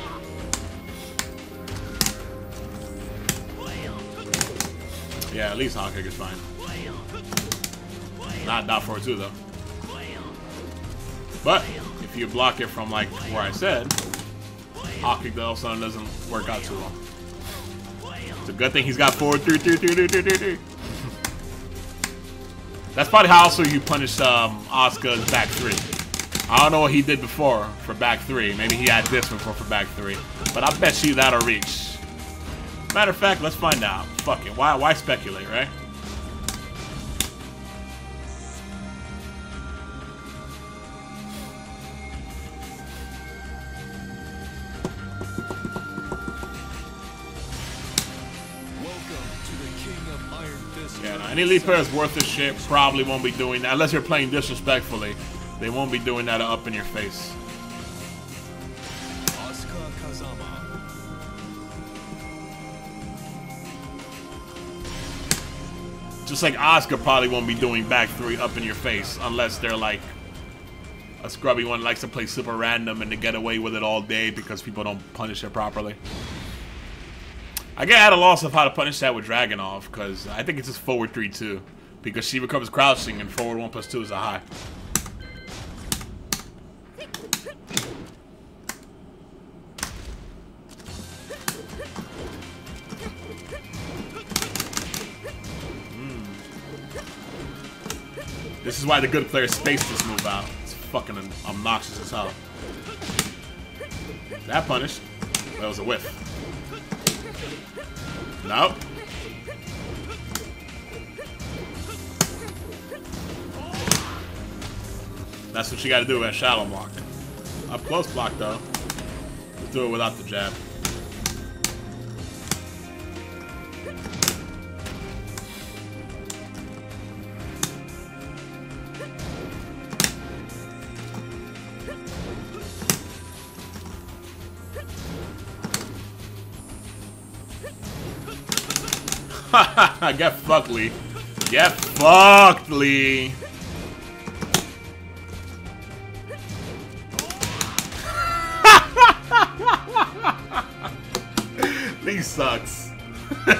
Yeah, at least hop kick is fine. Not not for two though. But if you block it from like where I said, hop kick of a sudden doesn't work out too well. It's a good thing he's got forward. That's probably how also you punish um, Asuka's back three. I don't know what he did before for back three. Maybe he had this before for back three. But I bet you that'll reach. Matter of fact, let's find out. Fuck it. Why, why speculate, right? Yeah, any Elite player is worth the shit probably won't be doing that. Unless you're playing disrespectfully. They won't be doing that up in your face. Just like Asuka probably won't be doing back three up in your face unless they're like a scrubby one likes to play super random and to get away with it all day because people don't punish it properly. I get at a loss of how to punish that with Dragunov because I think it's just forward 3-2 because she recovers crouching and forward 1 plus 2 is a high. Is why the good players space this move out. It's fucking obnoxious as hell. That punished. That was a whiff. Nope. That's what you gotta do at shallow block. Up close block though. Do it without the jab. Get fucked, Lee. Get fucked, Lee. Lee sucks.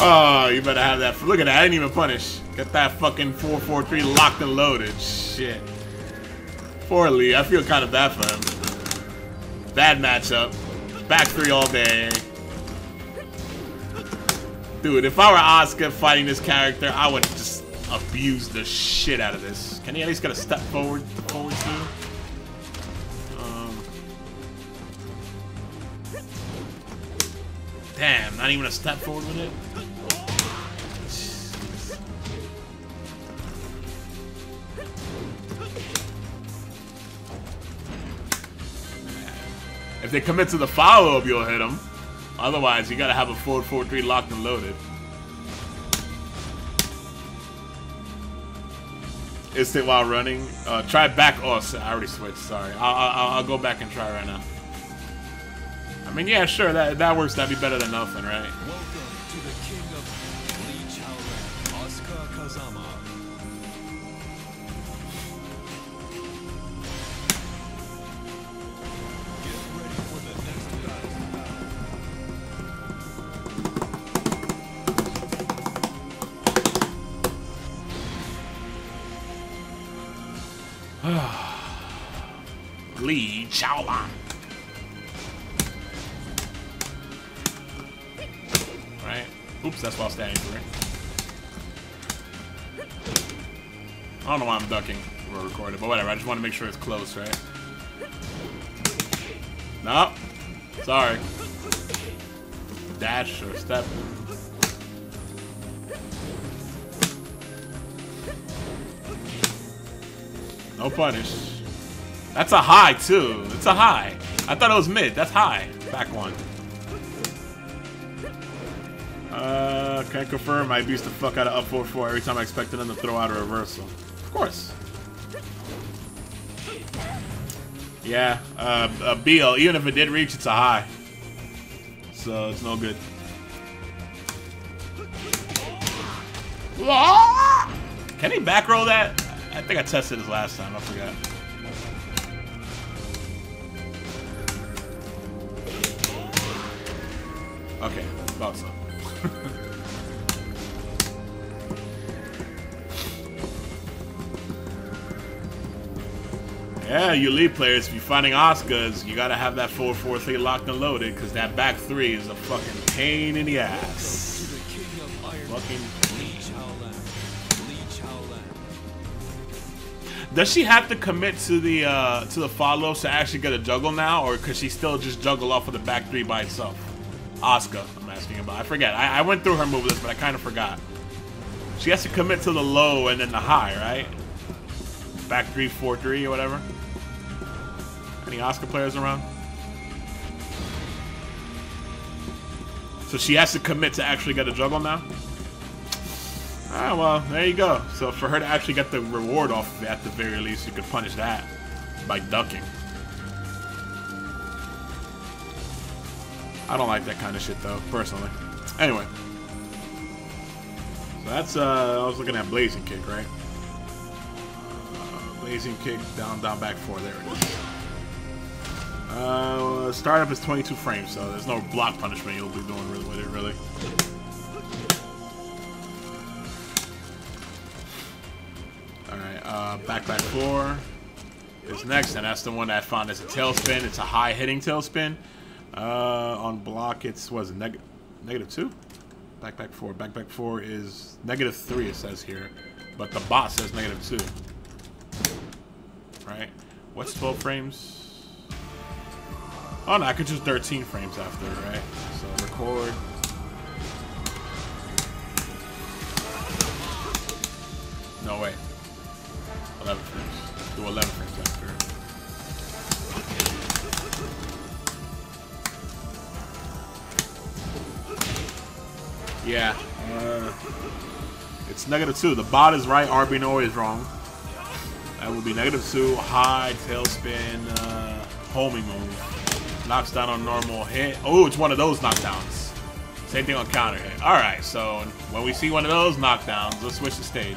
oh, you better have that. Look at that. I didn't even punish. Get that fucking 443 locked and loaded. Shit. Poor Lee. I feel kind of bad for him. Bad matchup. Back three all day. Dude, if I were Asuka fighting this character, I would just abuse the shit out of this. Can he at least get a step forward, forward too? Um, damn, not even a step forward with it? If they commit to the follow-up, you'll hit them. Otherwise, you gotta have a 4-4-3 locked and loaded. Instant while running. Uh, try back. Oh, I already switched. Sorry. I'll, I'll, I'll go back and try right now. I mean, yeah, sure. That that works. That'd be better than nothing, right? Oops, that's while standing for it. I don't know why I'm ducking. We're recording, but whatever. I just want to make sure it's close, right? No. Sorry. Dash or step. No punish. That's a high, too. It's a high. I thought it was mid. That's high. Can confirm I abused the fuck out of up 4-4 every time I expected him to throw out a reversal. Of course. Yeah, uh, a BL, even if it did reach, it's a high. So it's no good. Can he back roll that? I think I tested this last time. I forgot. Okay, about so. Yeah, you lead players, if you're fighting Asukas, you gotta have that 4-4-3 locked and loaded, because that back three is a fucking pain in the ass. Fucking Does she have to commit to the uh, to the follow to actually get a juggle now, or could she still just juggle off of the back three by itself? Asuka, I'm asking about. I forget. I, I went through her move list, but I kind of forgot. She has to commit to the low and then the high, right? Back three, four, three, or whatever. Any Asuka players around? So she has to commit to actually get a juggle now? Ah, well, there you go. So for her to actually get the reward off of it, at the very least, you could punish that by ducking. I don't like that kind of shit, though, personally. Anyway. So that's, uh, I was looking at Blazing Kick, right? Uh, blazing Kick, down, down, back four. There it is. Uh, startup is 22 frames, so there's no block punishment you'll be doing really with it, really. Alright, uh, back back four is next, and that's the one that I found as a tailspin. It's a high hitting tailspin. Uh, on block, it's, was it, neg negative two? Back back four. Back back four is negative three, it says here. But the bot says negative two. Right? What's 12 frames? Oh no, I could just 13 frames after, right? So record. No way. 11 frames. Do 11 frames after. Yeah. Uh, it's negative 2. The bot is right, RB is wrong. That would be negative 2, high, tailspin, uh, homing move. Knocks down on normal hit. Oh, it's one of those knockdowns. Same thing on counter hit. Alright, so when we see one of those knockdowns, let's switch the stage.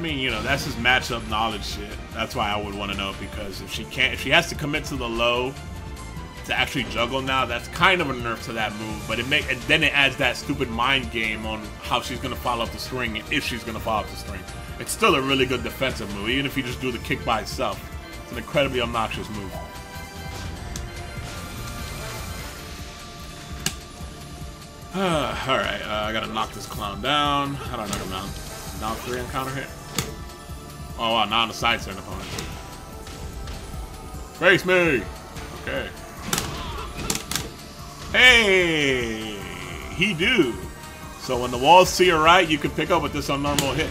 Mean, you know, that's his matchup knowledge shit. That's why I would want to know because if she can't, if she has to commit to the low to actually juggle now, that's kind of a nerf to that move. But it make and then it adds that stupid mind game on how she's gonna follow up the string and if she's gonna follow up the string. It's still a really good defensive move, even if you just do the kick by itself. It's an incredibly obnoxious move. Alright, uh, I gotta knock this clown down. How do I knock him down? Down three on counter hit. Oh wow, not on the side turn opponent. Face me! Okay. Hey! He do! So when the walls see your right, you can pick up with this on normal hit.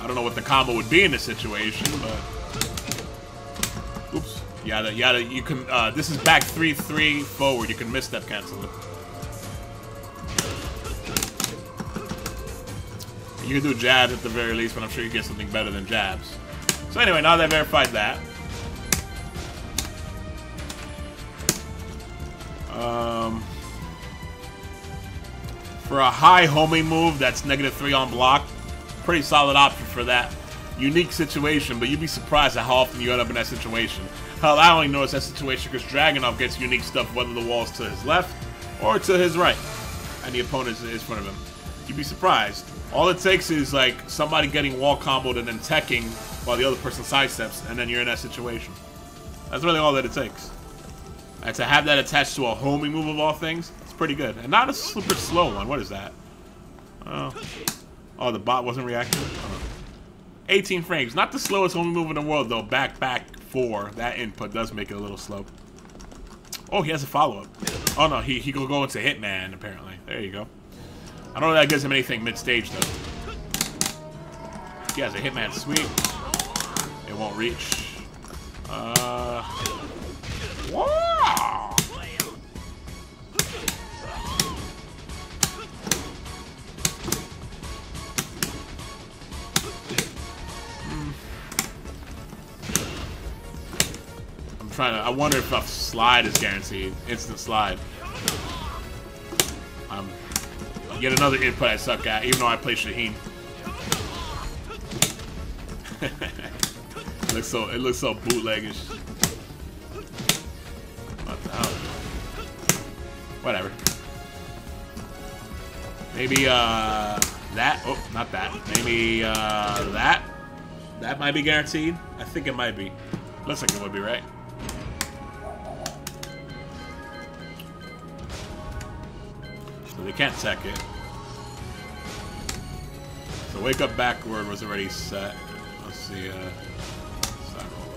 I don't know what the combo would be in this situation, but... Yeah, yeah, you can. Uh, this is back three three forward. You can mist step cancel it. You can do jabs at the very least, but I'm sure you get something better than jabs. So anyway, now that I verified that. Um, for a high homing move that's negative three on block, pretty solid option for that unique situation, but you'd be surprised at how often you end up in that situation. Hell, I only notice that situation because Dragunov gets unique stuff whether the wall's to his left or to his right, and the opponent is in front of him. You'd be surprised. All it takes is like somebody getting wall comboed and then teching while the other person sidesteps, and then you're in that situation. That's really all that it takes. And to have that attached to a homing move of all things, it's pretty good. And not a super slow one. What is that? Oh, oh the bot wasn't reacting? Oh. 18 frames. Not the slowest homing move in the world, though. Back, back, four. That input does make it a little slow. Oh, he has a follow-up. Oh, no. He, he could go into Hitman, apparently. There you go. I don't know if that gives him anything mid-stage, though. He has a Hitman sweep. It won't reach. Uh... Wow! Trying to. I wonder if a slide is guaranteed. Instant slide. Um, yet another input I suck at, even though I play Shaheen. it looks so. It looks so bootleggish. What the hell? Whatever. Maybe uh that. Oh, not that. Maybe uh that. That might be guaranteed. I think it might be. Looks like it would be, right? So they can't tech it. So wake up backward was already set. Let's see. Uh, side roll.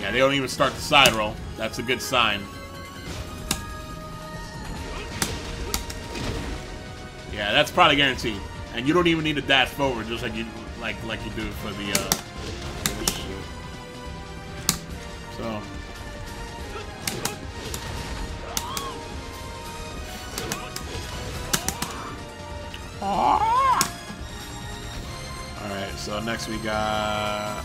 Yeah, they don't even start the side roll. That's a good sign. Yeah, that's probably guaranteed. And you don't even need to dash forward, just like you like like you do for the uh, so. Alright, so next we got...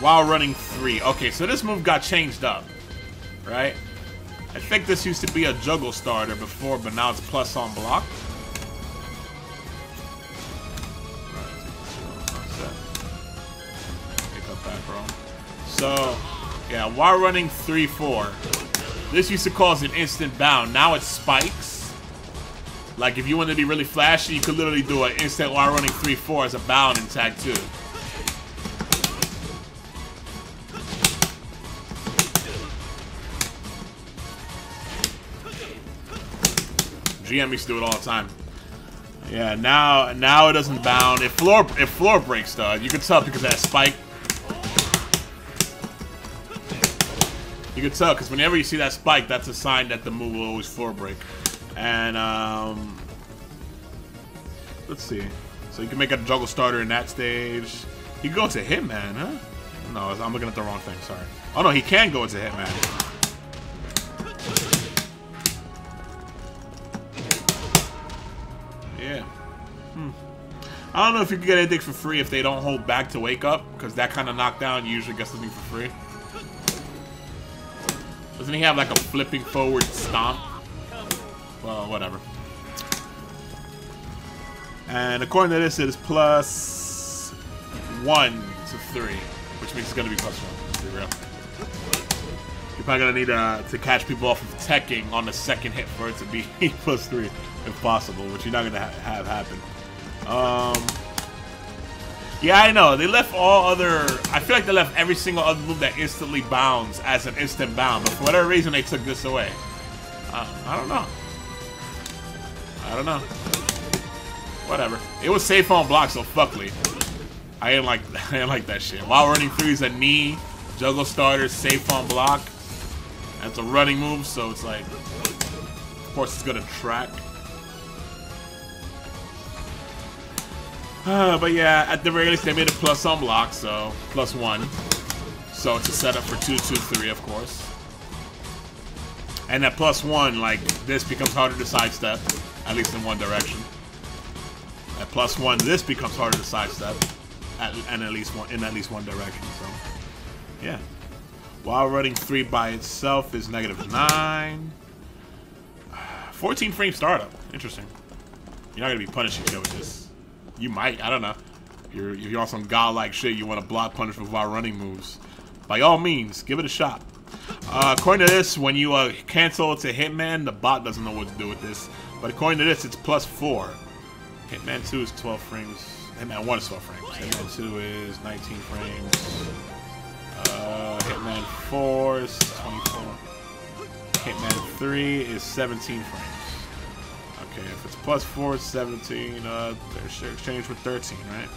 While running three. Okay, so this move got changed up, right? I think this used to be a juggle starter before, but now it's plus on block. So, yeah, while running 3-4, this used to cause an instant bound. Now it spikes. Like, if you want to be really flashy, you could literally do an instant while running 3-4 as a bound in Tag 2. GM used to do it all the time. Yeah, now now it doesn't bound. If floor if floor breaks though, you can tell because that spike You can tell, because whenever you see that spike, that's a sign that the move will always floor break. And, um... Let's see. So you can make a juggle starter in that stage. You can go into Hitman, huh? No, I'm looking at the wrong thing, sorry. Oh no, he can go into Hitman. Yeah. Hmm. I don't know if you can get anything for free if they don't hold back to wake up, because that kind of knockdown usually gets something for free. Doesn't he have like a flipping forward stomp? Well, whatever. And according to this, it is plus one to three, which means it's gonna be plus one. To be real. You're probably gonna need uh, to catch people off of teching on the second hit for it to be plus three, if possible, which you're not gonna ha have happen. Um. Yeah, I know. They left all other... I feel like they left every single other move that instantly bounds as an instant bound. But for whatever reason, they took this away. Uh, I don't know. I don't know. Whatever. It was safe on block, so fuck Lee. I didn't like I didn't like that shit. While running through is a knee, juggle starter, safe on block. That's a running move, so it's like... Of course, it's gonna track. Uh, but yeah, at the very least, they made a plus on block, so plus one. So it's a setup for two, two, three, of course. And at plus one, like, this becomes harder to sidestep, at least in one direction. At plus one, this becomes harder to sidestep, at, and at least one in at least one direction. So, yeah. While running three by itself is negative nine. 14 frame startup. Interesting. You're not gonna be punishing me with this. You might. I don't know. You're, you're on some godlike shit, you want to block punish with while running moves. By all means, give it a shot. Uh, according to this, when you uh, cancel to Hitman, the bot doesn't know what to do with this. But according to this, it's plus 4. Hitman 2 is 12 frames. Hitman 1 is 12 frames. Hitman 2 is 19 frames. Uh, Hitman 4 is 24. Hitman 3 is 17 frames. Okay, if it's plus 4, 17, uh, exchange with 13, right?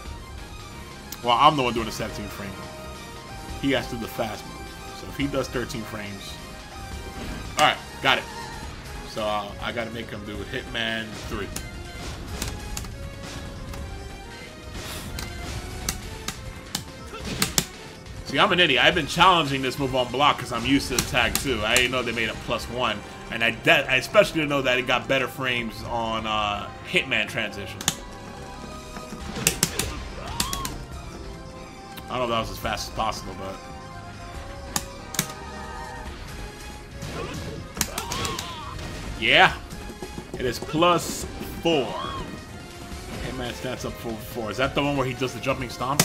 Well, I'm the one doing the 17 frame. He has to do the fast move. So if he does 13 frames... Alright, got it. So uh, I gotta make him do Hitman 3. See, I'm an idiot. I've been challenging this move on block because I'm used to the tag too. I didn't know they made a plus 1. And I, I especially didn't know that it got better frames on uh, Hitman transition. I don't know if that was as fast as possible, but... Yeah! It is plus four. Hitman stats up for four. Is that the one where he does the jumping stomp?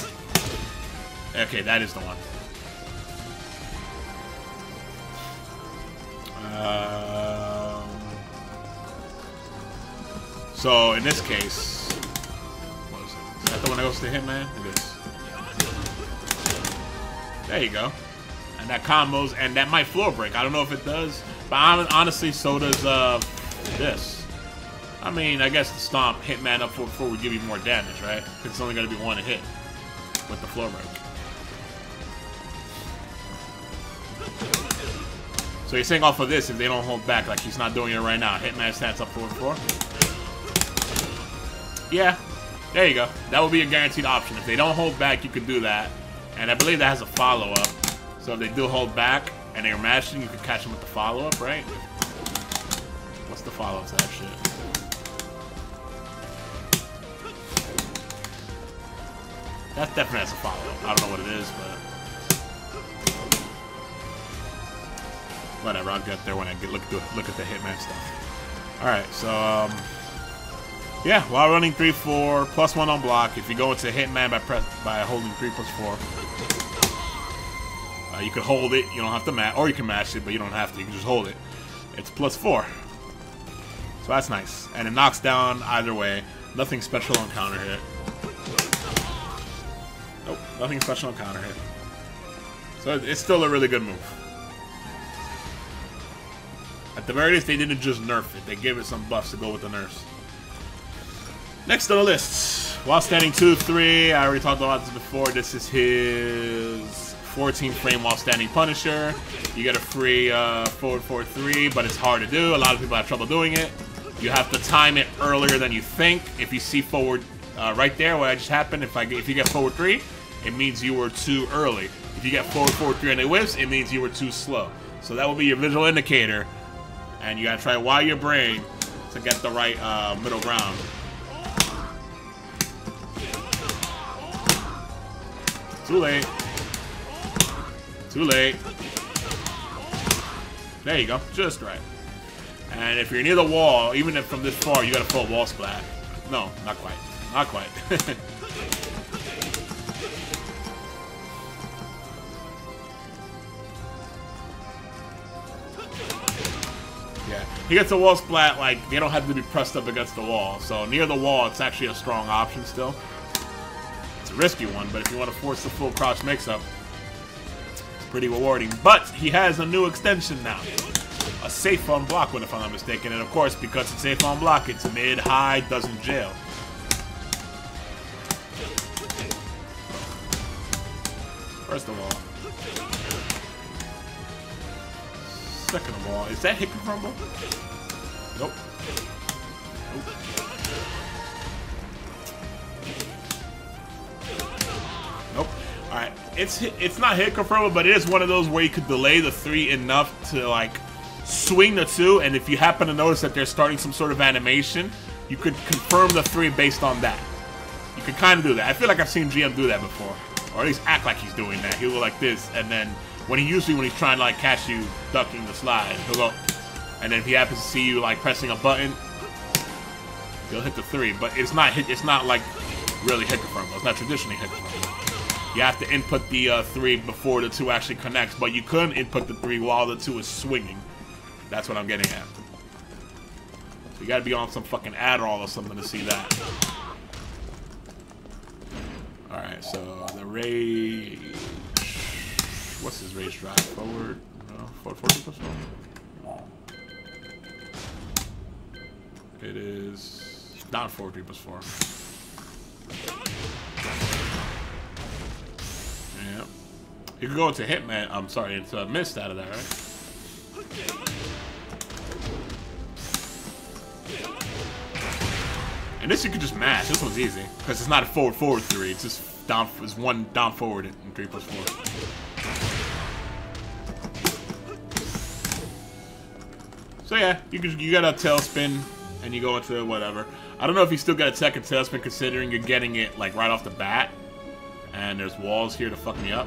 Okay, that is the one. Um, so in this case, what is it? Is that the one that goes to Hitman? It is. There you go. And that combos, and that might floor break. I don't know if it does, but honestly, so does uh, this. I mean, I guess the stomp Hitman up for four would give you more damage, right? It's only going to be one hit with the floor break. So you're saying off of this, if they don't hold back, like he's not doing it right now, Hitman stats up forward four? Yeah, there you go. That would be a guaranteed option. If they don't hold back, you could do that. And I believe that has a follow-up. So if they do hold back and they're mashing, you could catch them with the follow-up, right? What's the follow-up to that shit? That definitely has a follow-up. I don't know what it is, but... Whatever, I'll get there when I get look look at the Hitman stuff. Alright, so, um... Yeah, while running 3-4, plus 1 on block, if you go into Hitman by press by holding 3 plus 4, uh, you can hold it, you don't have to match, or you can match it, but you don't have to, you can just hold it. It's plus 4. So that's nice. And it knocks down either way. Nothing special on counter hit. Nope, nothing special on counter hit. So it's still a really good move. At the very least, they didn't just nerf it. They gave it some buffs to go with the nerfs. Next on the list, while standing 2-3, I already talked about this before. This is his 14 frame while standing Punisher. You get a free uh, forward 4-3, but it's hard to do. A lot of people have trouble doing it. You have to time it earlier than you think. If you see forward uh, right there, what just happened, if I if you get forward 3, it means you were too early. If you get forward 4-3 and it whiffs, it means you were too slow. So that will be your visual indicator and you gotta try to wire your brain to get the right uh, middle ground. Too late. Too late. There you go, just right. And if you're near the wall, even if from this far, you got a full wall splat. No, not quite. Not quite. Yeah, he gets a wall splat, like, they don't have to be pressed up against the wall. So near the wall, it's actually a strong option still. It's a risky one, but if you want to force the full crouch mix-up, pretty rewarding. But he has a new extension now. A safe on block one, if I'm not mistaken. And of course, because it's safe on block, it's mid, high, doesn't jail. First of all, Second of all, is that? Nope. Nope. Nope. It's it's not hit confirmable, but it is one of those where you could delay the three enough to like swing the two, and if you happen to notice that they're starting some sort of animation, you could confirm the three based on that. You could kind of do that. I feel like I've seen GM do that before. Or at least act like he's doing that. He'll go like this, and then when he usually when he's trying to like catch you ducking the slide, he'll go, and then if he happens to see you like pressing a button, he'll hit the three. But it's not hit. It's not like really hit confirm. It's not traditionally hit confirm. You have to input the uh, three before the two actually connects, but you couldn't input the three while the two is swinging. That's what I'm getting at. So you gotta be on some fucking Adderall or something to see that. Alright, so the rage what's his rage drive? Forward, no, forward 40 plus four. It is not forward 3 plus 4. You can go into Hitman. I'm sorry, it's a mist out of that, right? And this you can just mash. This one's easy because it's not a forward forward three. It's just down. It's one down forward in three plus four. So yeah, you you got a tailspin, and you go into whatever. I don't know if you still got a second tailspin considering you're getting it like right off the bat, And there's walls here to fuck me up.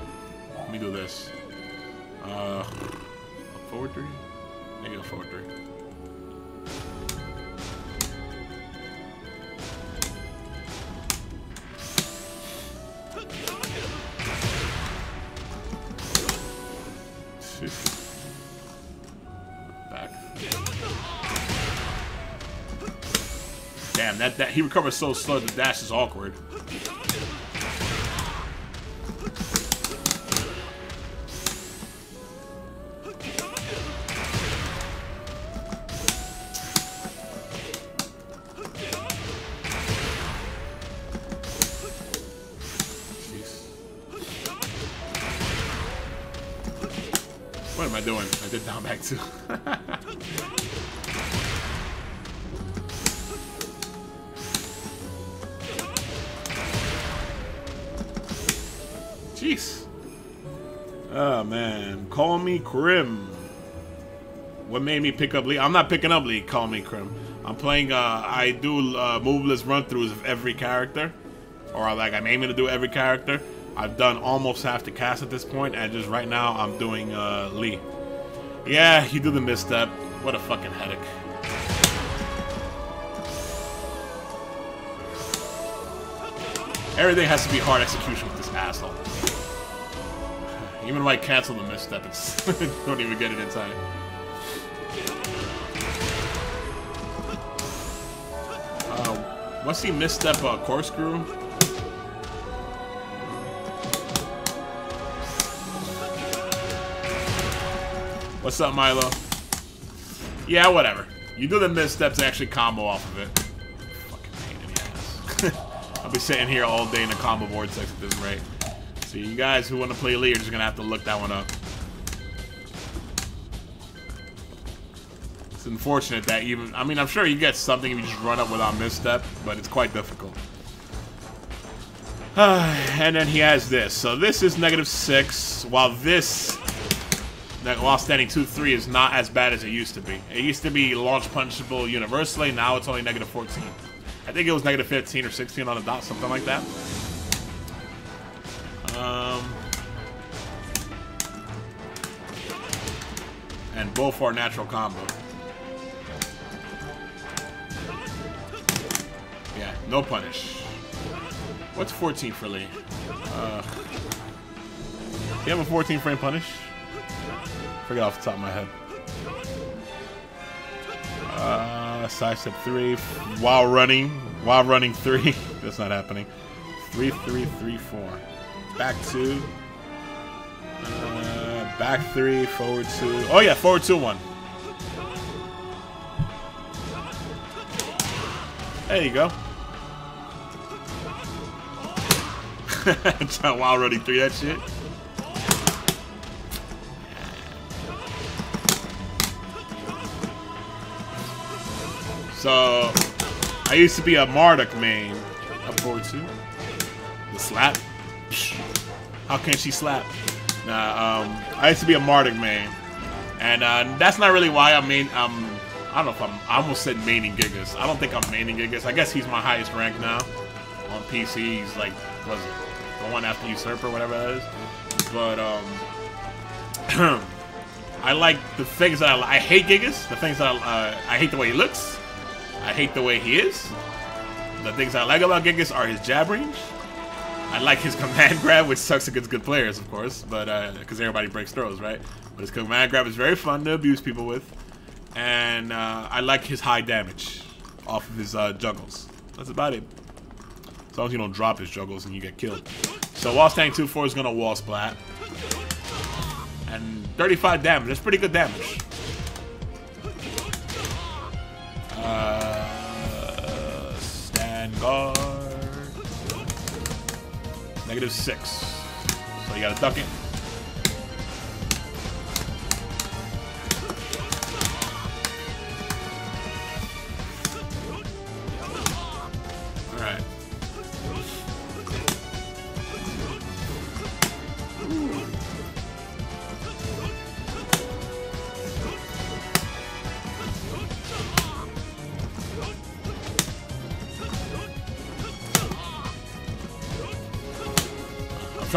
Let me do this. Uh, forward three? Negative forward three. Back. Damn, that, that he recovers so slow the dash is awkward. I did down back too. Jeez. Oh man, call me Krim. What made me pick up Lee? I'm not picking up Lee. Call me Krim. I'm playing. Uh, I do uh, movelist run-throughs of every character, or like I'm aiming to do every character. I've done almost half the cast at this point, and just right now I'm doing uh, Lee. Yeah, you do the mist step. What a fucking headache. Everything has to be hard execution with this asshole. Even if I cancel the mist step, it's don't even get it in time. Uh, what's the mist step uh, corkscrew? What's up, Milo? Yeah, whatever. You do the mist steps actually combo off of it. Fucking pain in the ass. I'll be sitting here all day in a combo vortex at this rate. So you guys who want to play Lee are just gonna have to look that one up. It's unfortunate that even I mean I'm sure you get something if you just run up without mist step, but it's quite difficult. and then he has this. So this is negative six, while this while standing 2-3 is not as bad as it used to be. It used to be launch punishable universally, now it's only negative 14. I think it was negative 15 or 16 on the dot, something like that. Um, and both are natural combo. Yeah, no punish. What's 14 for Lee? Uh, you have a 14 frame punish? Forget off the top of my head. Uh, side step three while running, while running three. That's not happening. Three, three, three, four. Back two. Uh, back three, forward two. Oh yeah, forward two, one. There you go. while running three, that shit. So, I used to be a Marduk main. Up forward two. The slap. How can she slap? Nah, um, I used to be a Marduk main. And uh, that's not really why I main, um, I don't know if I'm, I almost said maining Gigas. I don't think I'm maining Gigas. I guess he's my highest rank now. On PC, he's like, was it? The one after Usurper, whatever that is. But, um, I like the things that I, I hate Gigas. The things that I, uh, I hate the way he looks. I hate the way he is. The things I like about Gigas are his jab range. I like his command grab, which sucks against good players, of course, but because uh, everybody breaks throws, right? But his command grab is very fun to abuse people with, and uh, I like his high damage off of his uh, juggles. That's about it. As long as you don't drop his juggles and you get killed. So wall standing 2-4 is gonna wall splat, and 35 damage. That's pretty good damage. Uh, stand guard. Negative six. So you gotta duck it.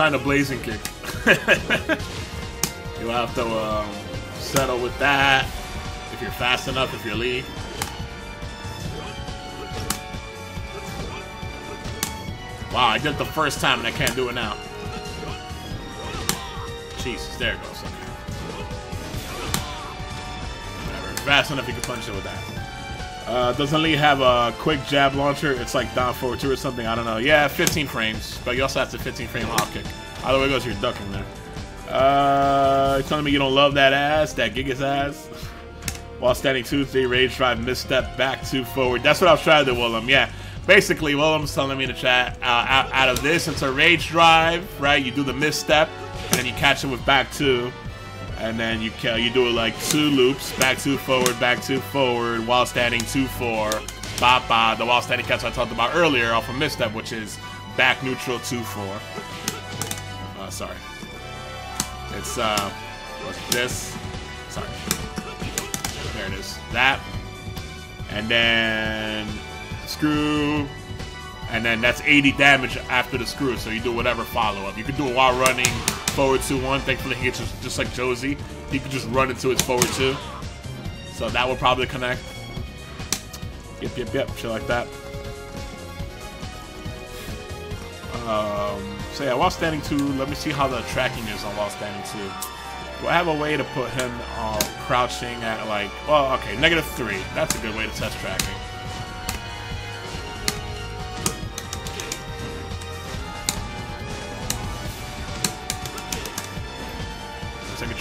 Trying to blazing kick. You'll have to um, settle with that if you're fast enough, if you're Lee. Wow, I did it the first time and I can't do it now. Jesus, there it goes. Whatever. Fast enough you can punch it with that. Uh, doesn't Lee have a quick jab launcher? It's like down forward two or something. I don't know. Yeah, 15 frames, but you also have to 15 frame hop kick. Either way goes, you're ducking there. Uh, you're telling me you don't love that ass, that Gigas ass? While standing 2-3, rage drive, mist step, back 2 forward. That's what I was trying to do, Willem. Yeah, basically, Willem's telling me the chat, uh, out, out, of this, it's a rage drive, right? You do the mist step, and then you catch it with back 2. And then you you do it like two loops, back 2 forward, back 2 forward, while standing 2-4. Ba ba, the while standing catch I talked about earlier off of mist step, which is back neutral 2-4. Uh, sorry. It's, uh, what's this? Sorry. There it is. That. And then screw. And then that's 80 damage after the screw, so you do whatever follow-up. You can do it while running forward 2-1. Thankfully, he gets just, just like Josie. He can just run into his forward 2. So that will probably connect. Yep, yep, yep. Shit like that. Um, so yeah, while standing 2, let me see how the tracking is on while standing 2. Do I have a way to put him uh, crouching at like, well, okay, negative 3. That's a good way to test tracking.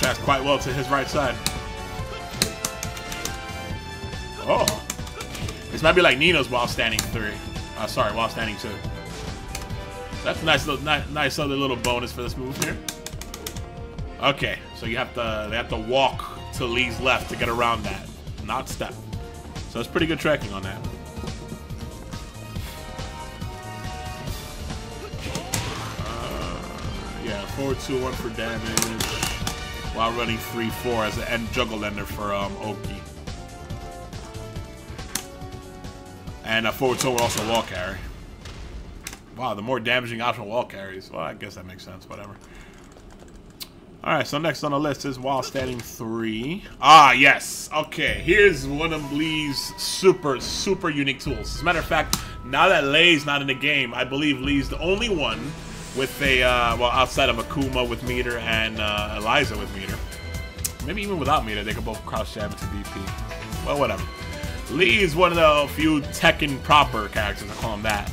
Tracks quite well to his right side. Oh. This might be like Nino's while standing 3. Uh, sorry, while standing 2. That's a nice little, nice, other little bonus for this move here. Okay, so you have to, they have to walk to Lee's left to get around that, not step. So it's pretty good tracking on that. Uh, yeah, forward two one for damage while running three four as an end juggle ender for um, Oki. And a forward two will also wall carry. Wow, the more damaging option wall carries. Well, I guess that makes sense. Whatever. Alright, so next on the list is while standing three. Ah, yes. Okay, here's one of Lee's super, super unique tools. As a matter of fact, now that Lei's not in the game, I believe Lee's the only one with a, uh, well, outside of Akuma with meter and uh, Eliza with meter. Maybe even without meter, they could both cross jab into DP. Well, whatever. Lee is one of the few Tekken proper characters, I call him that.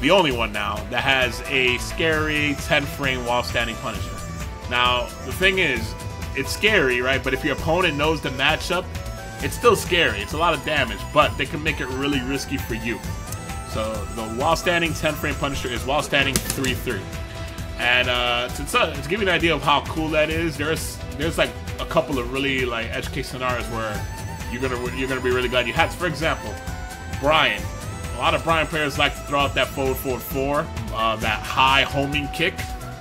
The only one now that has a scary 10 frame while standing Punisher. Now, the thing is, it's scary, right? But if your opponent knows the matchup, it's still scary. It's a lot of damage, but they can make it really risky for you. So the while standing 10 frame Punisher is while standing 3-3. And uh, to, to, give you an idea of how cool that is, there's there's like a couple of really like edge case scenarios where you're gonna you're gonna be really glad you had. For example, Bryan. A lot of Bryan players like to throw out that forward forward four, uh, that high homing kick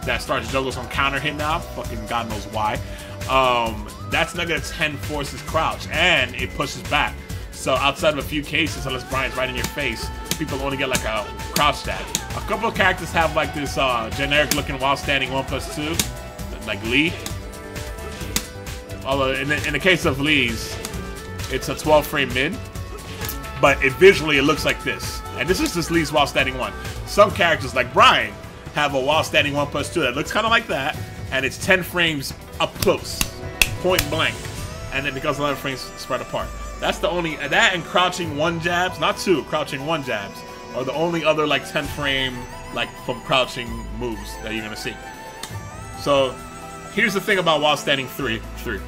that starts juggles on counter hit now. Fucking God knows why. Um, that's negative 10 forces crouch, and it pushes back. So outside of a few cases, unless Bryan's right in your face, people only get like a crouch stat. A couple of characters have like this uh, generic looking while standing 1 plus 2, like Lee. Although in the, in the case of Lee's, it's a 12 frame mid, but it visually it looks like this. And this is just Lee's while standing 1. Some characters like Bryan have a while standing 1 plus 2 that looks kind of like that, and it's 10 frames up close, point blank, and then it goes 11 frames spread apart. That's the only, that and crouching 1 jabs, not 2, crouching 1 jabs, are the only other like 10 frame, like from crouching moves that you're to see. So, here's the thing about while standing 3, 3.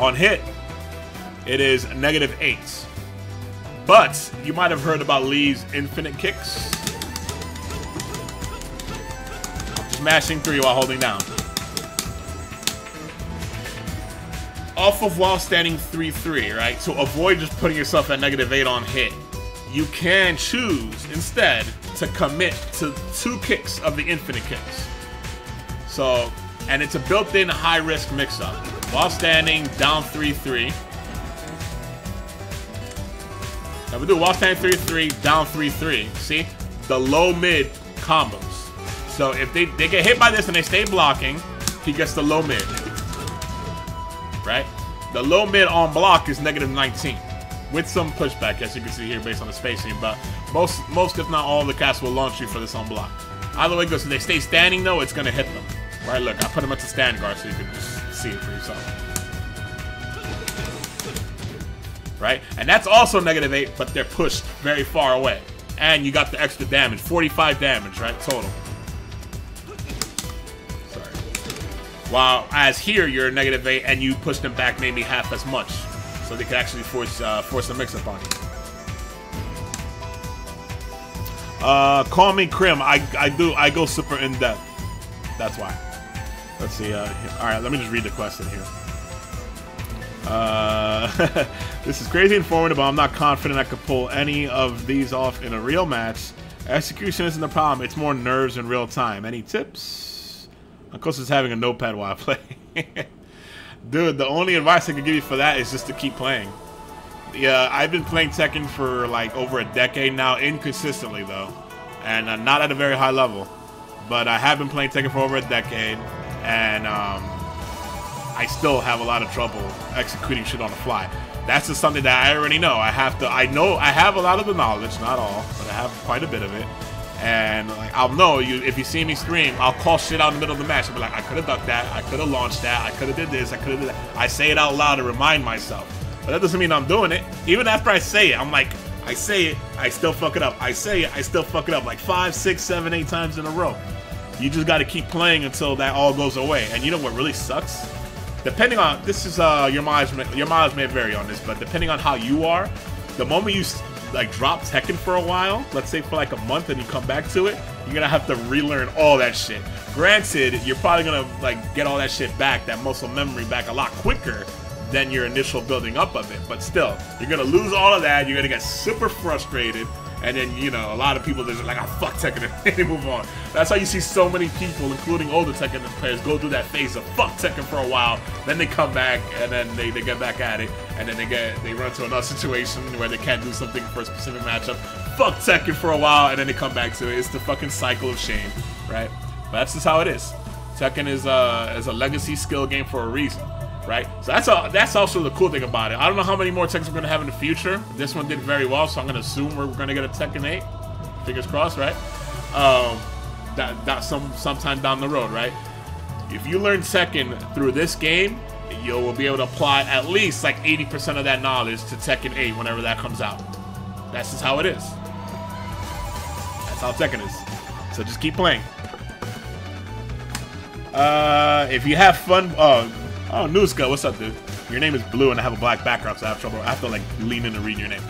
On hit, it is negative 8. But, you might have heard about Lee's infinite kicks. Smashing 3 while holding down. Off of while standing 3-3, right? To avoid just putting yourself at negative 8 on hit, you can choose instead to commit to two kicks of the infinite kicks. So, and it's a built-in high-risk mix-up. While standing down 3-3. Now we do while standing 3-3, down 3-3. See? The low-mid combos. So if they, they get hit by this and they stay blocking, he gets the low mid. Right? The low mid on block is negative 19. With some pushback, as you can see here based on the spacing, but most, most if not all the casts will launch you for this on block. Either way goes, if they stay standing though, it's gonna hit them. Right, look, I put them at the stand guard so you can just see it for yourself. Right? And that's also negative 8, but they're pushed very far away. And you got the extra damage. 45 damage, right? Total. While as here, you're negative 8, and you push them back maybe half as much. So they could actually force uh, force a mix-up on you. Uh, call me Krim. I, I do I go super in depth. That's why. Let's see. Uh, all right, let me just read the question here. Uh, this is crazy informative, but I'm not confident I could pull any of these off in a real match. Execution isn't the problem, it's more nerves in real time. Any tips? Of course, it's having a notepad while I play. Dude, the only advice I can give you for that is just to keep playing. Yeah, I've been playing Tekken for like over a decade now, inconsistently though, and uh, not at a very high level. But I have been playing Tekken for over a decade, and um, I still have a lot of trouble executing shit on the fly. That's just something that I already know. I have to. I know I have a lot of the knowledge, not all, but I have quite a bit of it. And like I'll know you if you see me stream, I'll call shit out in the middle of the match. I'll be like, I could have ducked that, I could have launched that, I could have did this, I could have did that. I say it out loud to remind myself. But that doesn't mean I'm doing it. Even after I say it, I'm like, I say it, I still fuck it up. I say it, I still fuck it up like five, six, seven, eight times in a row. You just got to keep playing until that all goes away. And you know what really sucks? depending on this is uh your mileage your mileage may vary on this, but depending on how you are, the moment you like drop Tekken for a while, let's say for like a month, and you come back to it, you're gonna have to relearn all that shit. Granted, you're probably gonna like get all that shit back, that muscle memory back a lot quicker than your initial building up of it. But still, you're gonna lose all of that. You're gonna get super frustrated and then, you know, a lot of people, just like, oh, fuck Tekken, and they move on. That's how you see so many people, including older Tekken players, go through that phase of fuck Tekken for a while, then they come back, and then they, they get back at it, and then they get they run into another situation where they can't do something for a specific matchup. Fuck Tekken for a while, and then they come back to it. It's the fucking cycle of shame, right? But that's just how it is. Tekken is, uh, is a legacy skill game for a reason right? So that's a, that's also the cool thing about it. I don't know how many more Tekkens we're to have in the future. This one did very well, so I'm to assume we're to get a Tekken 8. Fingers crossed, right? Um, that, that some sometime down the road, right? If you learn Tekken through this game, you will be able to apply at least like 80% of that knowledge to Tekken 8 whenever that comes out. That's just how it is. That's how Tekken is. So just keep playing. Uh, if you have fun, oh, Oh, Nuska, what's up, dude? Your name is blue and I have a black background, so I have trouble. I have to like lean in and read your name.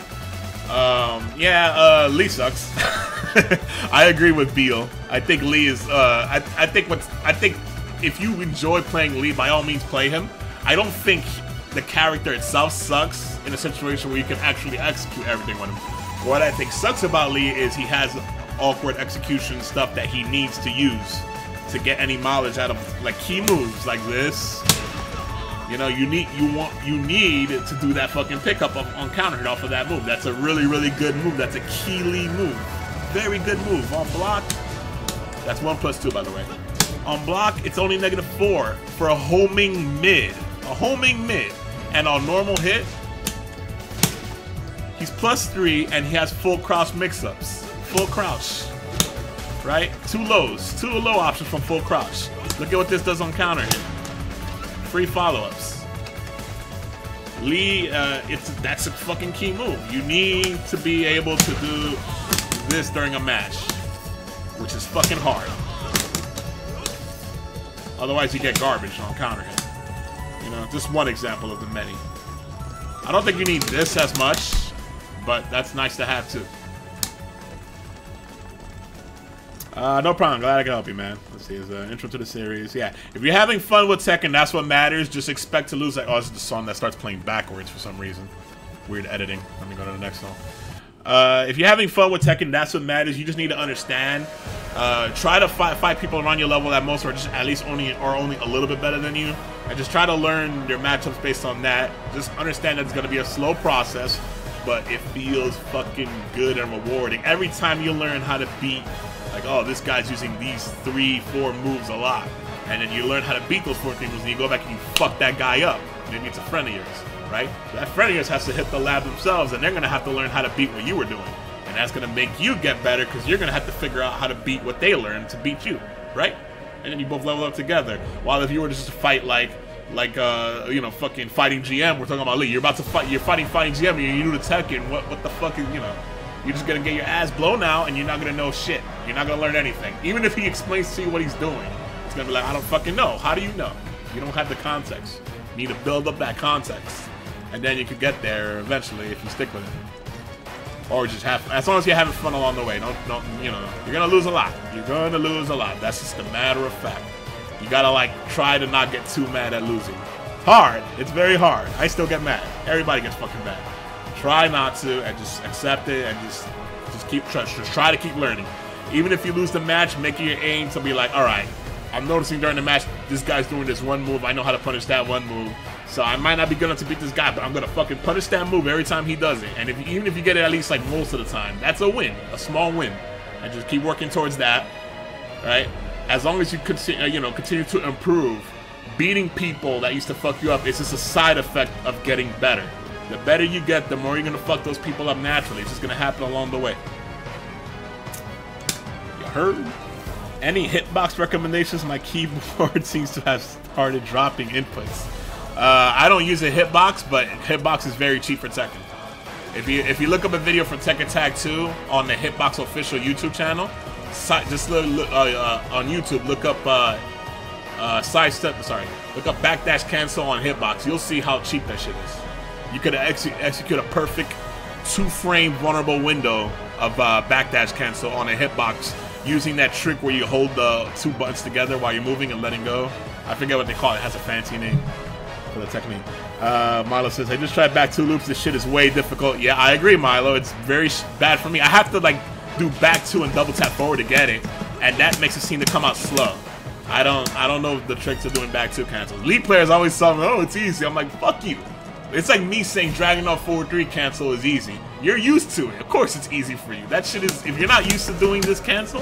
Um, yeah, uh, Lee sucks. I agree with Beal. I think Lee is. Uh, I, I think what's. I think if you enjoy playing Lee, by all means play him. I don't think the character itself sucks in a situation where you can actually execute everything with him. What I think sucks about Lee is he has awkward execution stuff that he needs to use to get any mileage out of like key moves like this you know, you need you want you need to do that fucking pickup of, on counter off of that move. That's a really really good move. That's a key Lee move. Very good move on block. That's one plus two by the way. On block, it's only negative four for a homing mid. A homing mid, and on normal hit, he's plus three, and he has full crouch mix-ups. Full crouch, right? Two lows, two low options from full crouch. Look at what this does on counter hit free follow-ups. Lee, uh, it's that's a fucking key move. You need to be able to do this during a match, which is fucking hard. Otherwise, you get garbage on counter hit. You know, just one example of the many. I don't think you need this as much, but that's nice to have too. Uh, no problem. Glad I could help you, man. Let's see. It's an intro to the series. Yeah. If you're having fun with Tekken, that's what matters. Just expect to lose. Like, oh, is the song that starts playing backwards for some reason. Weird editing. Let me go to the next song. Uh, if you're having fun with Tekken, that's what matters. You just need to understand. Uh, try to fight, fight people around your level that most are just at least only or only a little bit better than you, and just try to learn your matchups based on that. Just understand that it's to be a slow process, but it feels fucking good and rewarding every time you learn how to beat Like, oh, this guy's using these three, four moves a lot. And then you learn how to beat those four moves, and you go back and you fuck that guy up. Maybe it's a friend of yours, right? That friend of yours has to hit the lab themselves, and they're gonna have to learn how to beat what you were doing. And that's gonna make you get better because you're gonna have to figure out how to beat what they learned to beat you, right? And then you both level up together. While if you were just to fight like like uh you know fucking fighting GM, we're talking about Lee. You're about to fight. You're fighting fighting GM. You're new to Tekken. What what the fuck is you know? You're just gonna get your ass blown out, and you're not gonna know shit. You're not gonna learn anything. Even if he explains to you what he's doing, it's gonna be like I don't fucking know. How do you know? You don't have the context. You need to build up that context, and then you could get there eventually if you stick with it. Or just have, as long as you're having fun along the way. Don't, don't, you know, you're gonna lose a lot. You're gonna lose a lot. That's just a matter of fact. You gotta like try to not get too mad at losing. Hard. It's very hard. I still get mad. Everybody gets fucking mad. Try not to and just accept it and just, just keep trust. Just try to keep learning. Even if you lose the match, make your aim to be like, all right, I'm noticing during the match this guy's doing this one move. I know how to punish that one move. So I might not be good enough to beat this guy, but I'm gonna fucking punish that move every time he does it. And if even if you get it at least like most of the time, that's a win, a small win. And just keep working towards that, right? As long as you continue, uh, you know, continue to improve, beating people that used to fuck you up is just a side effect of getting better. The better you get, the more you're gonna fuck those people up naturally. It's just gonna happen along the way. You heard? Any hitbox recommendations? My keyboard seems to have started dropping inputs. Uh, I don't use a hitbox, but hitbox is very cheap for Tekken. If you if you look up a video from Tekken Tag 2 on the Hitbox official YouTube channel, just look, look uh, uh, on YouTube, look up uh, uh, sidestep. Sorry, look up backdash cancel on Hitbox. You'll see how cheap that shit is. You could ex execute a perfect two-frame vulnerable window of uh, backdash cancel on a hitbox using that trick where you hold the two buttons together while you're moving and letting go. I forget what they call it. It has a fancy name for the technique. Uh, Milo says, I just tried back two loops. This shit is way difficult. Yeah, I agree, Milo. It's very bad for me. I have to, like, do back two and double tap forward to get it, and that makes it seem to come out slow. I don't I don't know the tricks of doing back two cancels. Lee players always tell me, oh, it's easy. I'm like, fuck you. It's like me saying Dragon Ball forward 3 cancel is easy. You're used to it. Of course it's easy for you. That shit is, if you're not used to doing this cancel,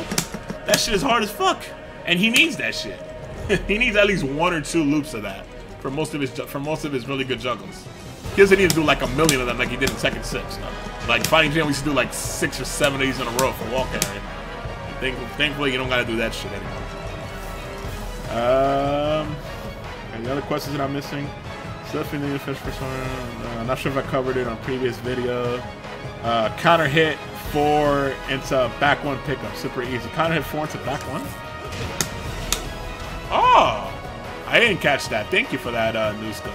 that shit is hard as fuck. And he needs that shit. he needs at least one or two loops of that for most of his for most of his really good juggles. He doesn't need to do like a million of them like he did in 6. No. Like Fighting we used to do like six or seven of these in a row for wall carry. Thankfully, thankfully, you don't gotta do that shit anymore. Um, any other questions that I'm missing? Stuff in the fish persona. Uh, I'm not sure if I covered it on previous video. Uh, counter hit four into back one pickup, super easy. Counter hit four into back one. Oh. I didn't catch that. Thank you for that, uh, Newska.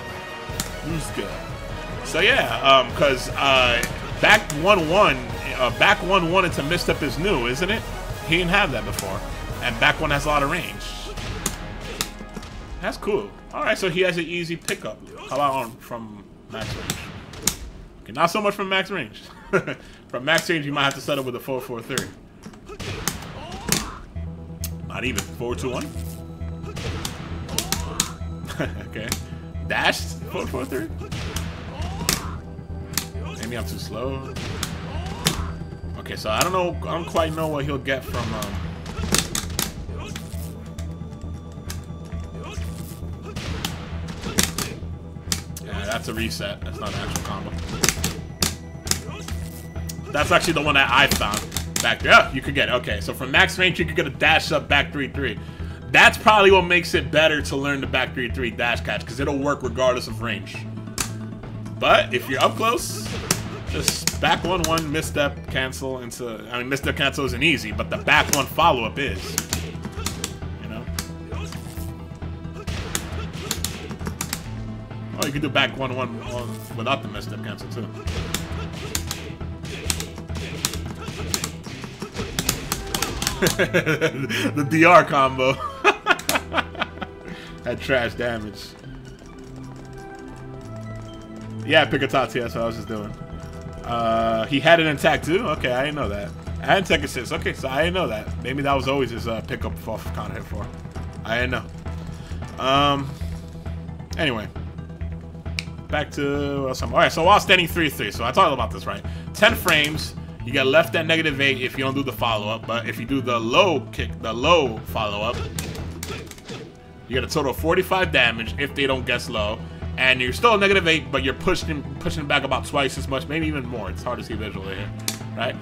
Newska. So yeah, um, cause uh, back one one, uh, back one one into mist step is new, isn't it? He didn't have that before, and back one has a lot of range. That's cool. All right, so he has an easy pickup. How from max range? Okay, not so much from max range. from max range, you might have to settle with a four four three. Not even four two one. okay. Dashed? 443? Maybe I'm too slow. Okay, so I don't know. I don't quite know what he'll get from. Um, yeah, that's a reset. That's not an actual combo. That's actually the one that I found back there. Yeah, you could get it. Okay, so from max range, you could get a dash up back 3-3. That's probably what makes it better to learn the back 3-3 dash catch, because it'll work regardless of range. But if you're up close, just back 1-1, mist step, cancel into... I mean, mist step cancel isn't easy, but the back 1 follow-up is. You know? Oh, you can do back 1-1 without the mist step cancel, too. the DR combo. Had trash damage. Yeah, Pikatati, that's what I was just doing. Uh, he had an attack too? Okay, I didn't know that. And tech assist. Okay, so I didn't know that. Maybe that was always his uh, pickup off of counter hit for. I didn't know. Um. Anyway. Back to what else Alright, so while standing 3-3, so I talked about this, right? 10 frames, You get left at negative 8 if you don't do the follow-up, but if you do the low kick, the low follow-up, you get a total of 45 damage if they don't guess low. And you're still at negative 8, but you're pushing pushing back about twice as much, maybe even more. It's hard to see visually here, right?